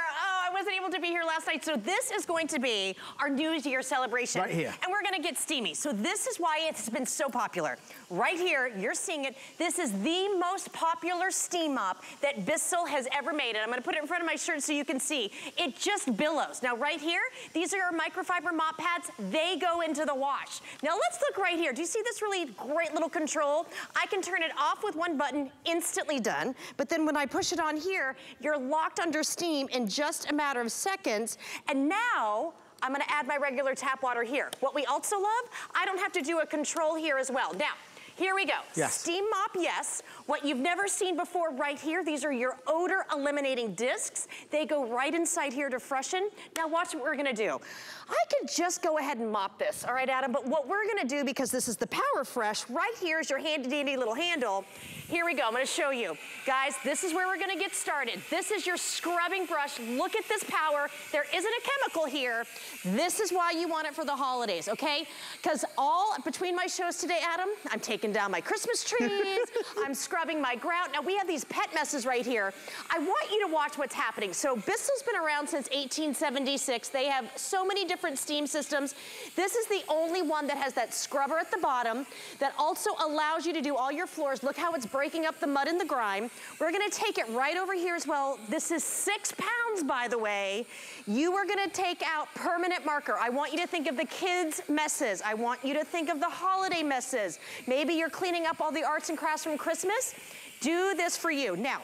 wasn't able to be here last night. So this is going to be our New Year celebration. Right here. And we're gonna get steamy. So this is why it's been so popular. Right here, you're seeing it. This is the most popular steam mop that Bissell has ever made. And I'm gonna put it in front of my shirt so you can see. It just billows. Now right here, these are our microfiber mop pads. They go into the wash. Now let's look right here. Do you see this really great little control? I can turn it off with one button, instantly done. But then when I push it on here, you're locked under steam in just a matter of seconds. And now, I'm gonna add my regular tap water here. What we also love, I don't have to do a control here as well. Now, here we go. Yes. Steam mop, yes. What you've never seen before right here, these are your odor eliminating discs. They go right inside here to freshen. Now watch what we're gonna do. I could just go ahead and mop this, all right, Adam? But what we're gonna do, because this is the Power Fresh, right here is your handy dandy little handle. Here we go, I'm gonna show you. Guys, this is where we're gonna get started. This is your scrubbing brush. Look at this power. There isn't a chemical here. This is why you want it for the holidays, okay? Because all, between my shows today, Adam, I'm taking down my Christmas (laughs) trees, I'm scrubbing my grout. Now we have these pet messes right here. I want you to watch what's happening. So Bissell's been around since 1876. They have so many different steam systems. This is the only one that has that scrubber at the bottom that also allows you to do all your floors. Look how it's breaking up the mud and the grime. We're gonna take it right over here as well. This is six pounds, by the way. You are gonna take out permanent marker. I want you to think of the kids' messes. I want you to think of the holiday messes. Maybe you're cleaning up all the arts and crafts from Christmas. Do this for you. Now,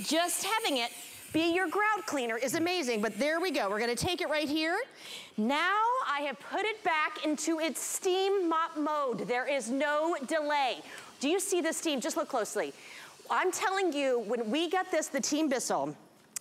just having it be your grout cleaner is amazing, but there we go. We're gonna take it right here. Now I have put it back into its steam mop mode. There is no delay. Do you see the steam? Just look closely. I'm telling you, when we got this, the Team Bissell,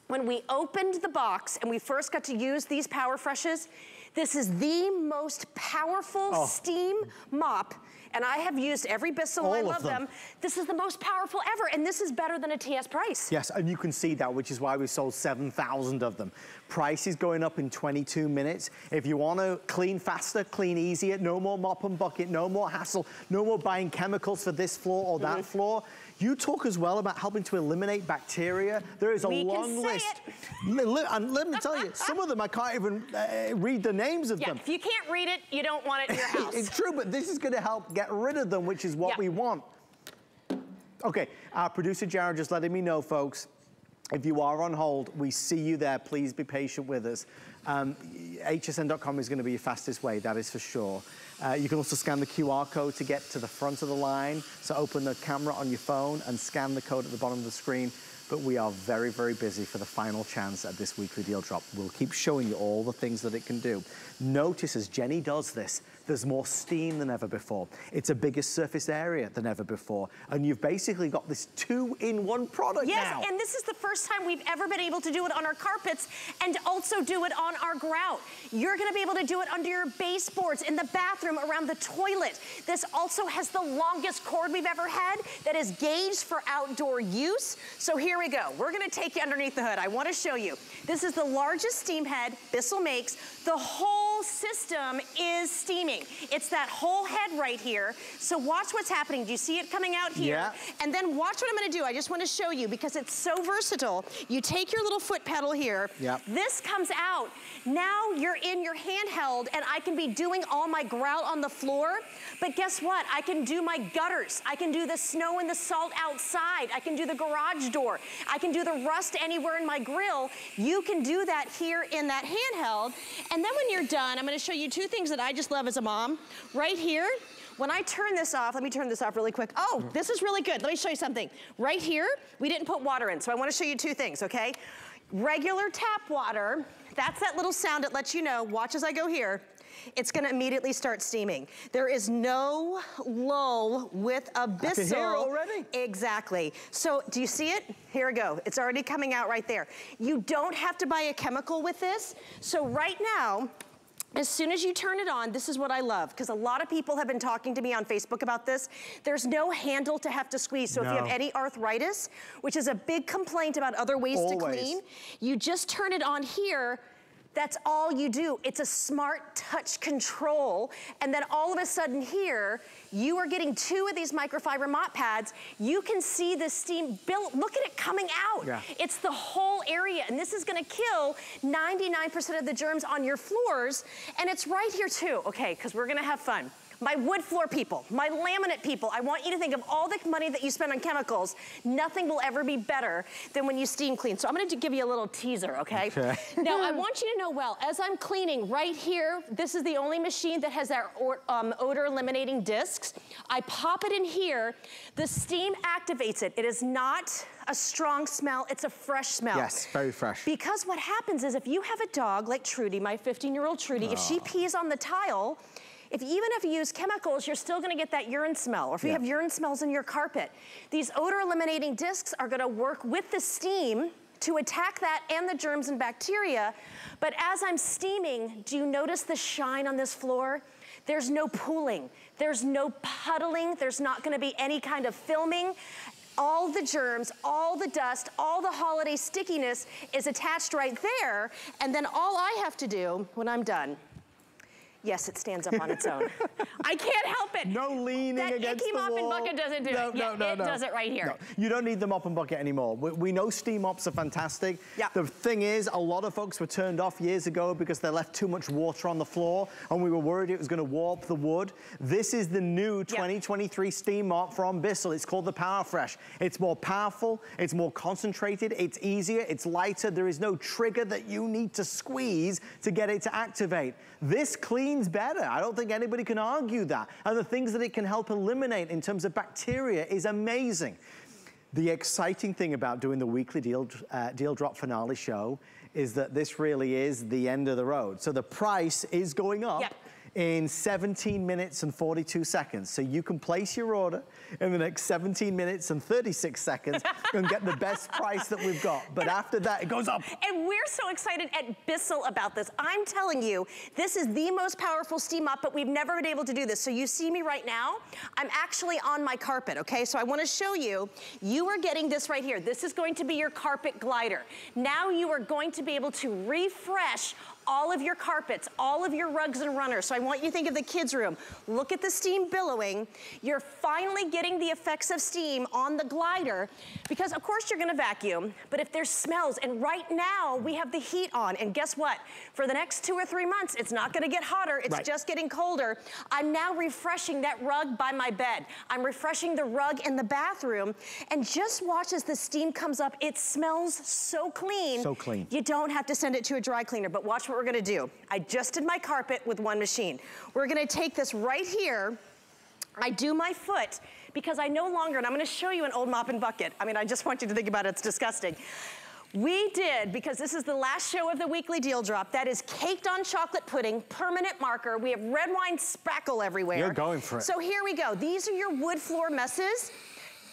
when we opened the box and we first got to use these Power Freshes, this is the most powerful Oh. steam mop and I have used every Bissell, I love them. them. This is the most powerful ever, and this is better than a TS price. Yes, and you can see that, which is why we sold 7,000 of them. Price is going up in 22 minutes. If you want to clean faster, clean easier, no more mop and bucket, no more hassle, no more buying chemicals for this floor or that mm-hmm. floor. You talk as well about helping to eliminate bacteria. There is a We long list. Li- li- and let me tell you, some of them I can't even uh, read the names of Yeah, them. if you can't read it, you don't want it in your (laughs) house. It's true, but this is going to help get rid of them, which is what we want. Okay, our producer Jared just letting me know, folks, if you are on hold, we see you there. Please be patient with us. Um, hsn.com is going to be your fastest way, that is for sure. Uh, you can also scan the QR code to get to the front of the line. So open the camera on your phone and scan the code at the bottom of the screen. But we are very, very busy for the final chance at this weekly deal drop. We'll keep showing you all the things that it can do. Notice as Jenny does this, there's more steam than ever before. It's a bigger surface area than ever before. And you've basically got this two-in-one product Yes, now. and this is the first time we've ever been able to do it on our carpets and also do it on our grout. You're gonna be able to do it under your baseboards, in the bathroom, around the toilet. This also has the longest cord we've ever had that is gauged for outdoor use. So here we go. We're gonna take you underneath the hood. I wanna show you. This is the largest steam head Bissell makes. The whole system is steaming. It's that whole head right here. So watch what's happening. Do you see it coming out here? Yeah. And then watch what I'm gonna do. I just wanna show you because it's so versatile. You take your little foot pedal here. Yep. This comes out. Now you're in your handheld and I can be doing all my grout on the floor. But guess what? I can do my gutters. I can do the snow and the salt outside. I can do the garage door. I can do the rust anywhere in my grill. You can do that here in that handheld. And then when you're done, I'm gonna show you two things that I just love as a mom. Right here, When I turn this off, let me turn this off really quick. Oh, this is really good. Let me show you something. Right here, we didn't put water in, so I wanna show you two things, okay? Regular tap water, that's that little sound that lets you know, watch as I go here, it's gonna immediately start steaming. There is no lull with a Bissell. can hear already. Exactly. So do you see it? Here we go. It's already coming out right there. You don't have to buy a chemical with this. So right now, as soon as you turn it on, this is what I love, because a lot of people have been talking to me on Facebook about this. There's no handle to have to squeeze. So if you have any arthritis, which is a big complaint about other ways to clean, you just turn it on here, that's all you do. It's a smart touch control. And then all of a sudden here, you are getting two of these microfiber mop pads. You can see the steam built. Look at it coming out. Yeah. It's the whole area. And this is gonna kill 99% of the germs on your floors. And it's right here too, okay, because we're gonna have fun. My wood floor people, my laminate people, I want you to think of all the money that you spend on chemicals. Nothing will ever be better than when you steam clean. So I'm gonna give you a little teaser, okay? Okay. (laughs) now, I (laughs) want you to know well, as I'm cleaning right here, this is the only machine that has our um, odor eliminating discs. I pop it in here, the steam activates it. It is not a strong smell, it's a fresh smell. Yes, very fresh. Because what happens is if you have a dog like Trudy, my 15-year-old Trudy, if she pees on the tile, if even if you use chemicals, you're still gonna get that urine smell. Or if you Yeah. have urine smells in your carpet. These odor eliminating discs are gonna work with the steam to attack that and the germs and bacteria. But as I'm steaming, do you notice the shine on this floor? There's no pooling, there's no puddling, there's not gonna be any kind of filming. All the germs, all the dust, all the holiday stickiness is attached right there. And then all I have to do when I'm done, yes, it stands up on its own. (laughs) I can't help it. No leaning that against icky the mop and bucket doesn't do no, it. No, yeah, no, it no. does it right here. No, You don't need the mop and bucket anymore. We, we know steam mops are fantastic. Yeah. The thing is, a lot of folks were turned off years ago because they left too much water on the floor and we were worried it was gonna warp the wood. This is the new 2023 steam mop from Bissell. It's called the Power Fresh. It's more powerful, it's more concentrated, it's easier, it's lighter. There is no trigger that you need to squeeze to get it to activate. This cleans better. I don't think anybody can argue that. And the things that it can help eliminate in terms of bacteria is amazing. The exciting thing about doing the weekly deal, uh, deal drop finale show is that this really is the end of the road. So the price is going up Yep. In 17 minutes and 42 seconds. So you can place your order in the next 17 minutes and 36 seconds (laughs) and get the best price that we've got. But after that, it goes up. And we're so excited at Bissell about this. I'm telling you, this is the most powerful steam mop, but we've never been able to do this. So you see me right now, I'm actually on my carpet, okay? So I wanna show you, you are getting this right here. This is going to be your carpet glider. Now you are going to be able to refresh all of your carpets, all of your rugs and runners. So I want you to think of the kids' room. Look at the steam billowing. You're finally getting the effects of steam on the glider because of course you're gonna vacuum, but if there's smells, and right now we have the heat on, and guess what? For the next two or three months, it's not gonna get hotter, it's Right. just getting colder. I'm now refreshing that rug by my bed. I'm refreshing the rug in the bathroom, and just watch as the steam comes up. It smells so clean. So clean. You don't have to send it to a dry cleaner, but watch what we're gonna do. I just did my carpet with one machine. We're gonna take this right here, I do my foot because I no longer, and I'm gonna show you an old mop and bucket. I mean, I just want you to think about it, it's disgusting. We did, because this is the last show of the weekly deal drop, that is caked on chocolate pudding, permanent marker. We have red wine spackle everywhere. You're going for it. So here we go. These are your wood floor messes.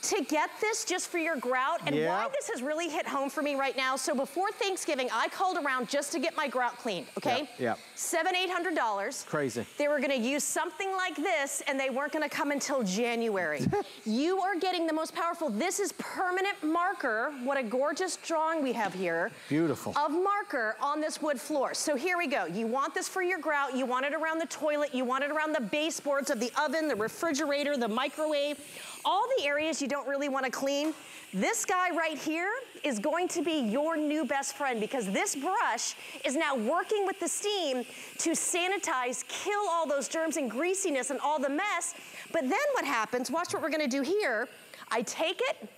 To get this just for your grout, and why this has really hit home for me right now. So before Thanksgiving, I called around just to get my grout cleaned, okay? Yeah. yep. Seven, eight hundred dollars. Crazy. They were gonna use something like this and they weren't gonna come until January. (laughs) you are getting the most powerful. This is permanent marker. What a gorgeous drawing we have here. Beautiful. Of marker on this wood floor. So here we go. You want this for your grout. You want it around the toilet. You want it around the baseboards of the oven, the refrigerator, the microwave. All the areas you don't really wanna clean. This guy right here is going to be your new best friend because this brush is now working with the steam to sanitize, kill all those germs and greasiness and all the mess. But then what happens, watch what we're gonna do here. I take it,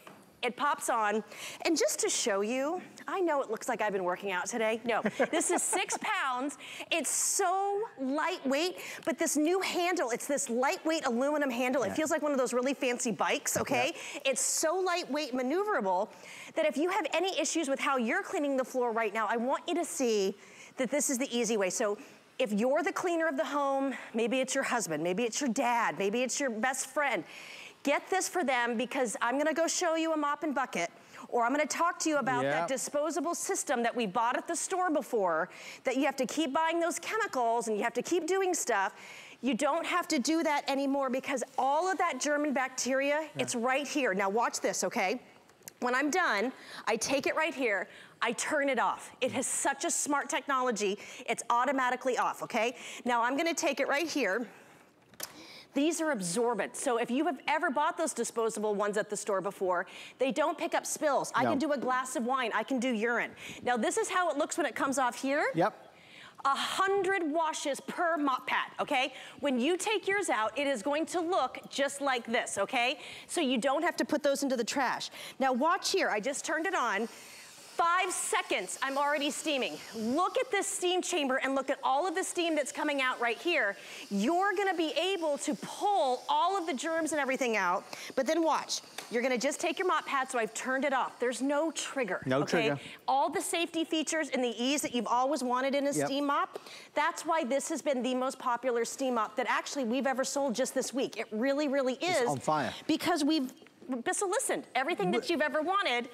it pops on. And just to show you, I know it looks like I've been working out today. No, this is six (laughs) pounds. It's so lightweight, but this new handle, it's this lightweight aluminum handle. It feels like one of those really fancy bikes, okay? It's so lightweight, maneuverable, that if you have any issues with how you're cleaning the floor right now, I want you to see that this is the easy way. So if you're the cleaner of the home, maybe it's your husband, maybe it's your dad, maybe it's your best friend, get this for them because I'm gonna go show you a mop and bucket or I'm gonna talk to you about Yep. that disposable system that we bought at the store before that you have to keep buying those chemicals and you have to keep doing stuff. You don't have to do that anymore because all of that germ and bacteria, it's right here. Now watch this, okay? When I'm done, I take it right here, I turn it off. It has such a smart technology, it's automatically off, okay? Now I'm gonna take it right here. These are absorbent. So if you have ever bought those disposable ones at the store before, they don't pick up spills. I No. can do a glass of wine, I can do urine. Now this is how it looks when it comes off here. Yep. A hundred washes per mop pad, okay? When you take yours out, it is going to look just like this, okay? So you don't have to put those into the trash. Now watch here, I just turned it on. Five seconds, I'm already steaming. Look at this steam chamber and look at all of the steam that's coming out right here. You're gonna be able to pull all of the germs and everything out, but then watch. You're gonna just take your mop pad, so I've turned it off. There's no trigger, No okay? trigger. All the safety features and the ease that you've always wanted in a Yep. steam mop, that's why this has been the most popular steam mop that actually we've ever sold just this week. It really, really is. It's on fire. Because we've, Bissell, listen, everything that you've ever wanted,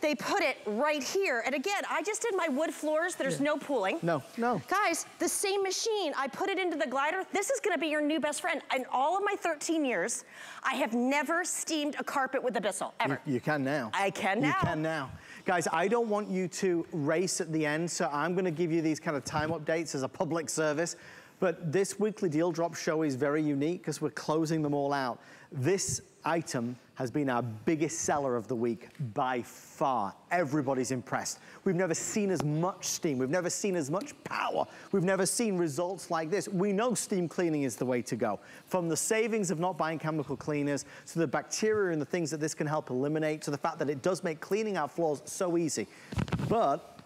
they put it right here. And again, I just did my wood floors. There's no pooling. No, no. Guys, the same machine, I put it into the glider. This is gonna be your new best friend. In all of my 13 years, I have never steamed a carpet with a Bissell, ever. You, you can now. I can now. You can now. Guys, I don't want you to race at the end, so I'm gonna give you these kind of time updates as a public service. But this weekly deal drop show is very unique because we're closing them all out. This item has been our biggest seller of the week by far. Everybody's impressed. We've never seen as much steam. We've never seen as much power. We've never seen results like this. We know steam cleaning is the way to go. From the savings of not buying chemical cleaners to the bacteria and the things that this can help eliminate to the fact that it does make cleaning our floors so easy. But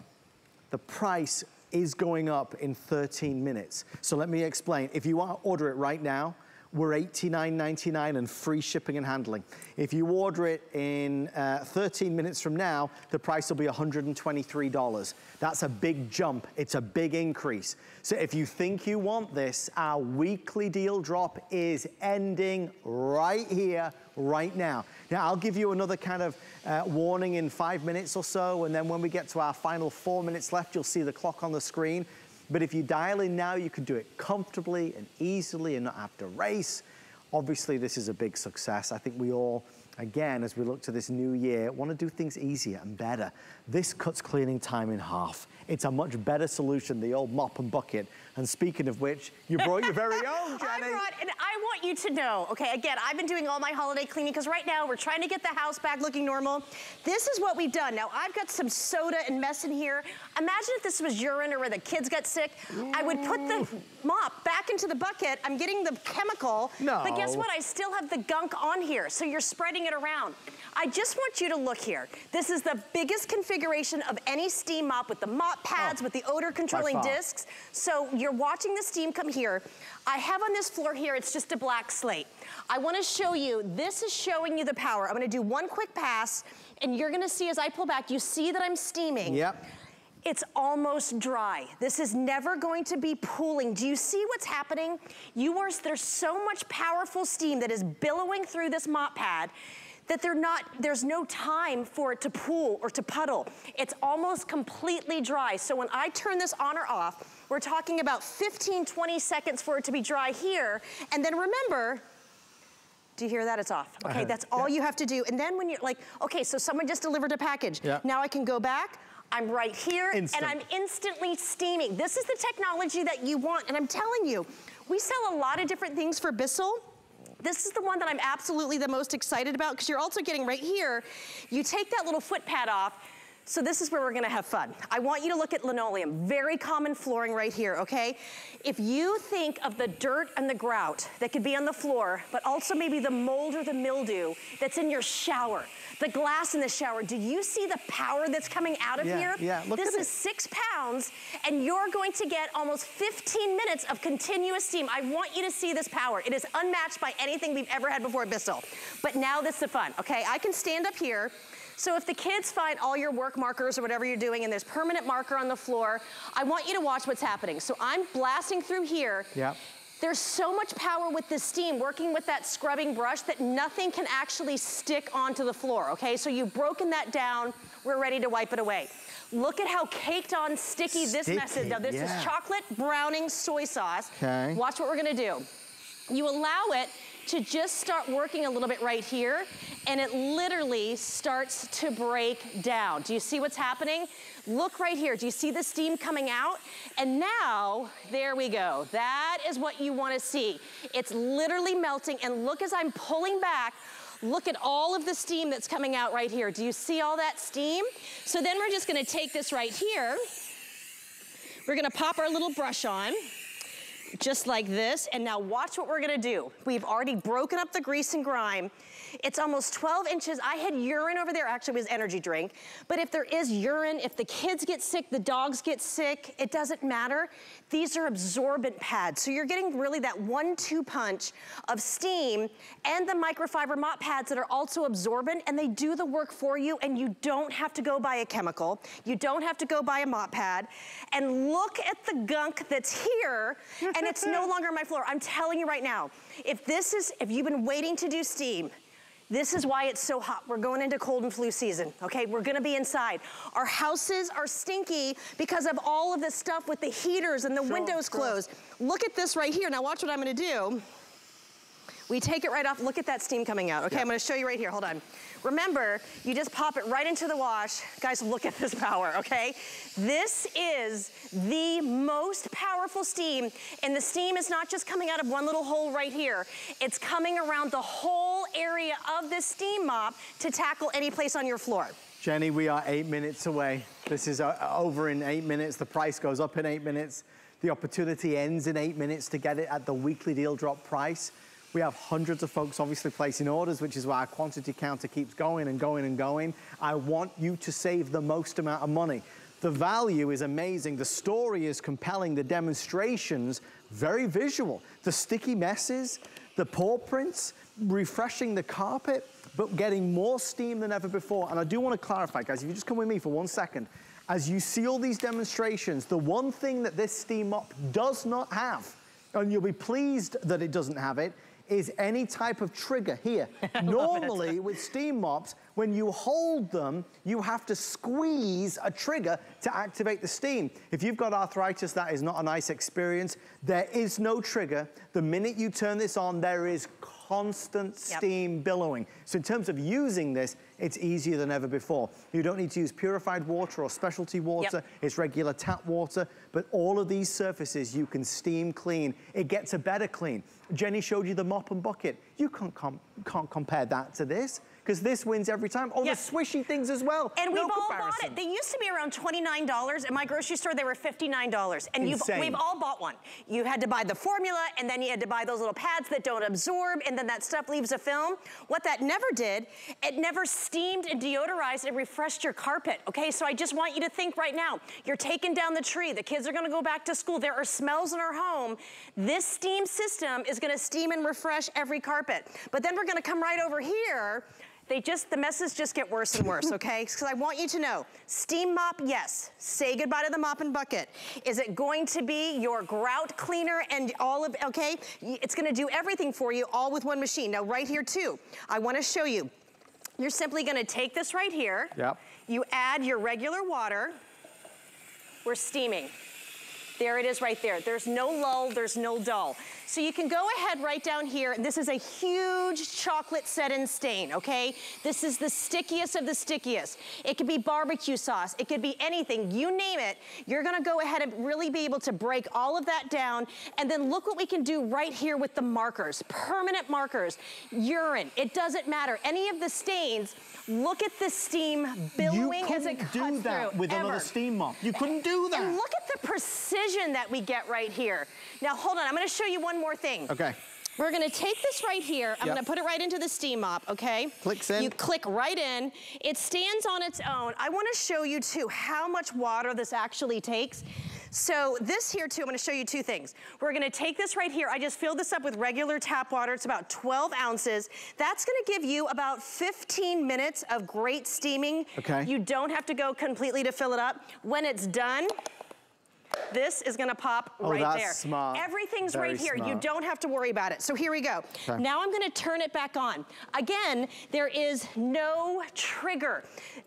the price is going up in 13 minutes. So let me explain. If you want to order it right now, we're $89.99 and free shipping and handling. If you order it in uh, 13 minutes from now, the price will be $123. That's a big jump. It's a big increase. So if you think you want this, our weekly deal drop is ending right here, right now. Now, I'll give you another kind of uh, warning in five minutes or so, and then when we get to our final four minutes left, you'll see the clock on the screen. But if you dial in now, you can do it comfortably and easily and not have to race. Obviously, this is a big success. I think we all, again, as we look to this new year, want to do things easier and better. This cuts cleaning time in half. It's a much better solution, than the old mop and bucket. And speaking of which, you brought your very (laughs) own, I Jenny. brought, and I want you to know, okay, again, I've been doing all my holiday cleaning because right now we're trying to get the house back looking normal. This is what we've done. Now, I've got some soda and mess in here. Imagine if this was urine or where the kids got sick. I would put the mop back into the bucket. I'm getting the chemical. No. But guess what? I still have the gunk on here, so you're spreading it around. I just want you to look here. This is the biggest configuration of any steam mop with the mop oh, pads, with the odor controlling discs. So you're watching the steam come here. I have on this floor here, it's just a black slate. I wanna show you, this is showing you the power. I'm gonna do one quick pass, and you're gonna see as I pull back, you see that I'm steaming. Yep. It's almost dry. This is never going to be pooling. Do you see what's happening? You are, there's so much powerful steam that is billowing through this mop pad that they're not, there's no time for it to pool or to puddle. It's almost completely dry. So when I turn this on or off, we're talking about 15, 20 seconds for it to be dry here. And then remember, do you hear that? It's off. Okay, uh-huh. that's all you have to do. And then when you're like, okay, so someone just delivered a package. Yeah. Now I can go back. I'm right here Instant. and I'm instantly steaming. This is the technology that you want. And I'm telling you, we sell a lot of different things for Bissell. This is the one that I'm absolutely the most excited about because you're also getting right here, you take that little foot pad off, So this is where we're gonna have fun. I want you to look at linoleum, very common flooring right here, okay? If you think of the dirt and the grout that could be on the floor, but also maybe the mold or the mildew that's in your shower, the glass in the shower, do you see the power that's coming out of Yeah, here? yeah, look this is it. six pounds, and you're going to get almost 15 minutes of continuous steam. I want you to see this power. It is unmatched by anything we've ever had before at Bissell. But now this is the fun, okay? I can stand up here. So if the kids find all your work markers or whatever you're doing and there's permanent marker on the floor, I want you to watch what's happening. So I'm blasting through here. Yep. There's so much power with the steam working with that scrubbing brush that nothing can actually stick onto the floor, okay? So you've broken that down, we're ready to wipe it away. Look at how caked on sticky, this mess is. Now this yeah. is chocolate browning soy sauce. Okay. Watch what we're gonna do. You allow it to just start working a little bit right here, and it literally starts to break down. Do you see what's happening? Look right here. Do you see the steam coming out? And now, there we go. That is what you wanna see. It's literally melting, and look as I'm pulling back, Look at all of the steam that's coming out right here. Do you see all that steam? So then we're just gonna take this right here. We're gonna pop our little brush on just like this. And now watch what we're gonna do. We've already broken up the grease and grime. It's almost 12 inches. I had urine over there, actually it was energy drink. But if there is urine, if the kids get sick, the dogs get sick, it doesn't matter. These are absorbent pads. So you're getting really that one-two punch of steam and the microfiber mop pads that are also absorbent and they do the work for you and you don't have to go buy a chemical. You don't have to go buy a mop pad. And look at the gunk that's here and it's no (laughs) longer on my floor. I'm telling you right now, if this is, if you've been waiting to do steam, this is why it's so hot. We're going into cold and flu season, okay? We're gonna be inside. Our houses are stinky because of all of this stuff with the heaters and the windows closed. Look at this right here. Now watch what I'm gonna do. We take it right off. Look at that steam coming out. Okay, I'm gonna show you right here. Hold on. Remember, you just pop it right into the wash. Guys, look at this power, okay? This is the most powerful steam, and the steam is not just coming out of one little hole right here. It's coming around the whole area of this steam mop to tackle any place on your floor. Jenny, we are eight minutes away. This is uh, over in eight minutes. The price goes up in eight minutes. The opportunity ends in eight minutes to get it at the weekly deal drop price. We have hundreds of folks obviously placing orders, which is why our quantity counter keeps going and going and going. I want you to save the most amount of money. The value is amazing. The story is compelling. The demonstrations, very visual. The sticky messes, the paw prints, refreshing the carpet, but getting more steam than ever before. And I do want to clarify, guys, if you just come with me for one second, as you see all these demonstrations, the one thing that this steam mop does not have, and you'll be pleased that it doesn't have it, is any type of trigger here. (laughs) Normally with steam mops, when you hold them, you have to squeeze a trigger to activate the steam. If you've got arthritis, that is not a nice experience. There is no trigger. The minute you turn this on, there is constant Yep. steam billowing. So in terms of using this, it's easier than ever before. You don't need to use purified water or specialty water. It's regular tap water, but all of these surfaces you can steam clean. It gets a better clean. Jenny showed you the mop and bucket. You can't, com can't compare that to this because this wins every time. Oh, the swishy things as well. And no we've all bought it. They used to be around $29. At my grocery store, they were $59. And you've, we've all bought one. You had to buy the formula, and then you had to buy those little pads that don't absorb, and then that stuff leaves a film. What that never did, it never steamed and deodorized and refreshed your carpet, okay? So I just want you to think right now, you're taking down the tree, the kids are gonna go back to school, there are smells in our home. This steam system is gonna steam and refresh every carpet. But then we're gonna come right over here they just, the messes just get worse and worse, okay? (laughs) Because I want you to know, steam mop, yes. Say goodbye to the mop and bucket. Is it going to be your grout cleaner and all of, okay? It's gonna do everything for you all with one machine. Now right here too, I wanna show you. You're simply gonna take this right here. Yep. You add your regular water. We're steaming. There it is right there. There's no lull, there's no dull. So you can go ahead right down here. This is a huge chocolate set in stain, okay? This is the stickiest of the stickiest. It could be barbecue sauce. It could be anything. You name it. You're gonna go ahead and really be able to break all of that down. And then look what we can do right here with the markers. Permanent markers, urine. It doesn't matter. Any of the stains, look at the steam billowing as it cuts through. You couldn't do that with ever. another steam mop. You couldn't do that. And look at the precision that we get right here. Now, hold on. I'm gonna show you one more thing. Okay. We're gonna take this right here. I'm Yep. gonna put it right into the steam mop, okay? Clicks in. You click right in. It stands on its own. I wanna show you too how much water this actually takes. So this here too, I'm gonna show you two things. We're gonna take this right here. I just filled this up with regular tap water. It's about 12 ounces. That's gonna give you about 15 minutes of great steaming. Okay. You don't have to go completely to fill it up. When it's done, this is gonna pop Oh, right that's there. smart. Everything's Very right here. You don't have to worry about it. So here we go. Okay. Now I'm gonna turn it back on. Again, there is no trigger.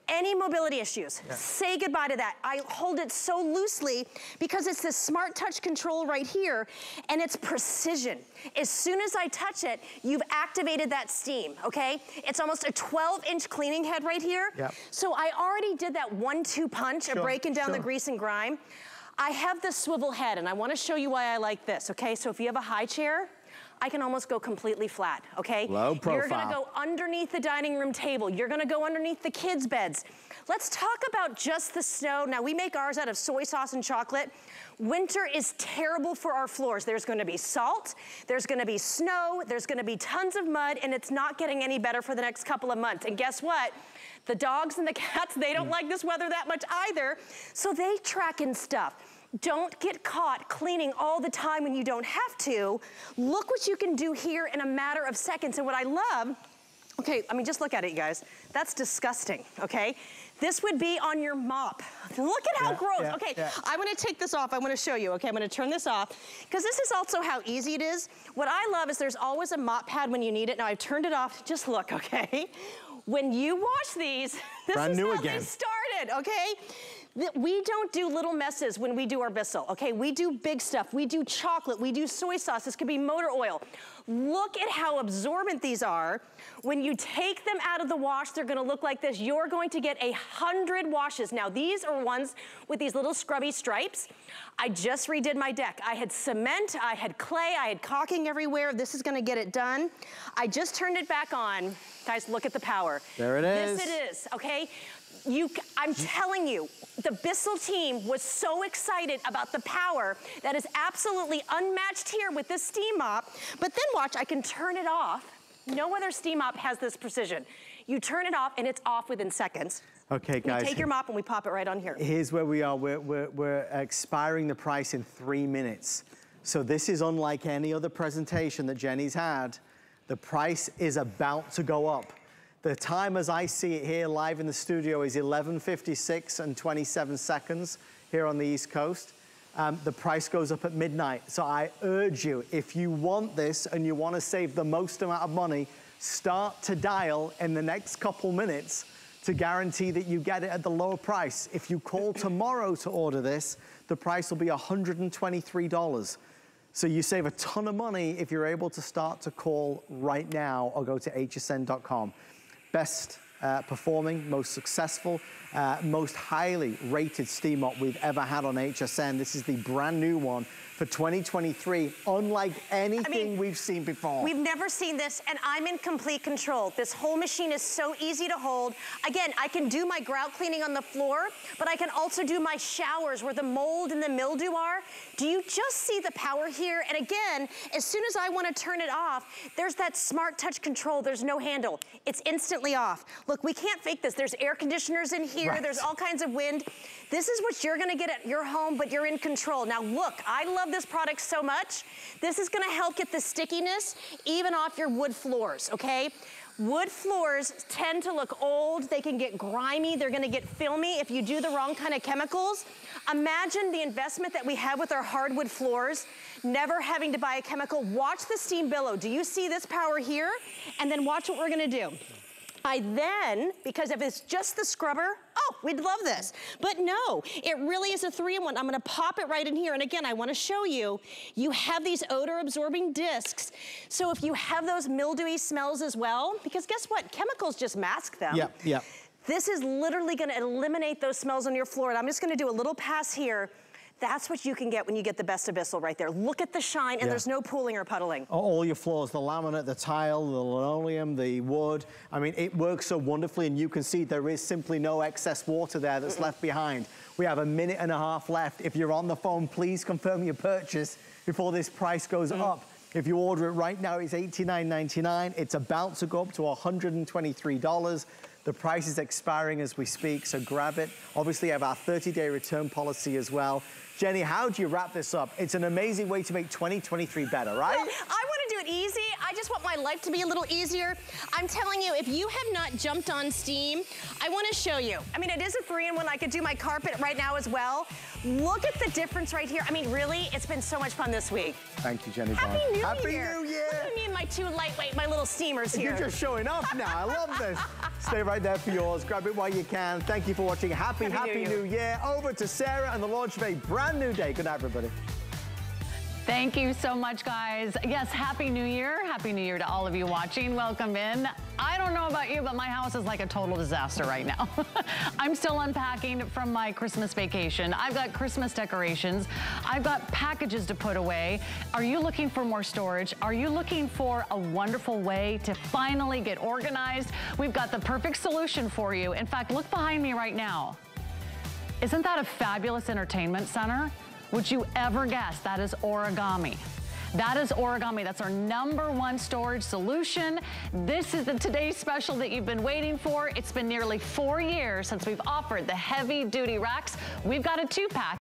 Any mobility issues, say goodbye to that. I hold it so loosely because it's this smart touch control right here and it's precision. As soon as I touch it, you've activated that steam, okay? It's almost a 12 inch cleaning head right here. Yep. So I already did that one-two punch of breaking down the grease and grime. I have this swivel head and I wanna show you why I like this, okay? So if you have a high chair, I can almost go completely flat, okay? Low profile. You're gonna go underneath the dining room table. You're gonna go underneath the kids' beds. Let's talk about just the snow. Now we make ours out of soy sauce and chocolate. Winter is terrible for our floors. There's gonna be salt, there's gonna be snow, there's gonna be tons of mud, and it's not getting any better for the next couple of months. And guess what? The dogs and the cats, they don't mm. like this weather that much either, so they track in stuff. Don't get caught cleaning all the time when you don't have to. Look what you can do here in a matter of seconds. And what I love, okay, I mean, just look at it, you guys. That's disgusting, okay? This would be on your mop. Look at how Yeah, gross. yeah, okay, yeah. I'm gonna take this off. I wanna show you, okay? I'm gonna turn this off because this is also how easy it is. What I love is there's always a mop pad when you need it. Now I've turned it off. Just look, (laughs) okay? When you wash these, (laughs) this Brand is new how again. they started, okay? We don't do little messes when we do our Bissell, okay? We do big stuff. We do chocolate, we do soy sauce. This could be motor oil. Look at how absorbent these are. When you take them out of the wash, they're gonna look like this. You're going to get a hundred washes. Now, these are ones with these little scrubby stripes. I just redid my deck. I had cement, I had clay, I had caulking everywhere. This is gonna get it done. I just turned it back on. Guys, look at the power. There it is. This it is, okay? You, I'm telling you, the Bissell team was so excited about the power that is absolutely unmatched here with this steam mop. But then watch, I can turn it off. No other steam mop has this precision. You turn it off and it's off within seconds. Okay, We guys. take your mop and we pop it right on here. Here's where we are. We're, we're, we're expiring the price in three minutes. So this is unlike any other presentation that Jenny's had. The price is about to go up. The time as I see it here live in the studio is 11.56 and 27 seconds here on the East Coast. Um, the price goes up at midnight. So I urge you, if you want this and you want to save the most amount of money, start to dial in the next couple minutes to guarantee that you get it at the lower price. If you call (coughs) tomorrow to order this, the price will be $123. So you save a ton of money if you're able to start to call right now or go to hsn.com. Best uh, performing, most successful, uh, most highly rated steam mop we've ever had on HSN. This is the brand new one for 2023, unlike anything we've seen before. We've never seen this, and I'm in complete control. This whole machine is so easy to hold. Again, I can do my grout cleaning on the floor, but I can also do my showers where the mold and the mildew are. Do you just see the power here? And again, as soon as I want to turn it off, there's that smart touch control. There's no handle. It's instantly off. Look, we can't fake this. There's air conditioners in here. Right. There's all kinds of wind. This is what you're gonna get at your home, but you're in control. Now look, I love this product so much. This is gonna help get the stickiness even off your wood floors, okay? Wood floors tend to look old, they can get grimy, they're gonna get filmy if you do the wrong kind of chemicals. Imagine the investment that we have with our hardwood floors, never having to buy a chemical. Watch the steam billow. Do you see this power here? And then watch what we're gonna do. I then, because if it's just the scrubber, oh, we'd love this. But no, it really is a three-in-one. I'm gonna pop it right in here. And again, I wanna show you, you have these odor absorbing discs. So if you have those mildewy smells as well, because guess what? Chemicals just mask them. Yeah, yeah. This is literally gonna eliminate those smells on your floor. And I'm just gonna do a little pass here. That's what you can get when you get the best Bissell right there. Look at the shine and Yeah. there's no pooling or puddling. all your floors, the laminate, the tile, the linoleum, the wood. I mean, it works so wonderfully and you can see there is simply no excess water there that's left behind. We have a minute and a half left. If you're on the phone, please confirm your purchase before this price goes mm-hmm. up. If you order it right now, it's $89.99. It's about to go up to $123. The price is expiring as we speak, so grab it. Obviously, you have our 30-day return policy as well. Jenny, how do you wrap this up? It's an amazing way to make 2023 better, right? Well, do it easy. I just want my life to be a little easier. I'm telling you, if you have not jumped on Steam, I want to show you. I mean, it is a three-in-one. I could do my carpet right now as well. Look at the difference right here. I mean, really, it's been so much fun this week. Thank you, Jenny Happy Bond. New Happy Year. New Year. Look at me and my two lightweight, my little steamers here. You're just showing off now. I love this. (laughs) Stay right there for yours. Grab it while you can. Thank you for watching. Happy, Happy happy, New New, Year. Year. Over to Sarah and the launch of a brand new day. Good night, everybody. Thank you so much, guys. Yes, Happy New Year. Happy New Year to all of you watching. Welcome in. I don't know about you, but my house is like a total disaster right now. (laughs) I'm still unpacking from my Christmas vacation. I've got Christmas decorations. I've got packages to put away. Are you looking for more storage? Are you looking for a wonderful way to finally get organized? We've got the perfect solution for you. In fact, look behind me right now. Isn't that a fabulous entertainment center? Would you ever guess that is origami? That is origami. That's our number one storage solution. This is the today's special that you've been waiting for. It's been nearly four years since we've offered the heavy duty racks. We've got a two pack.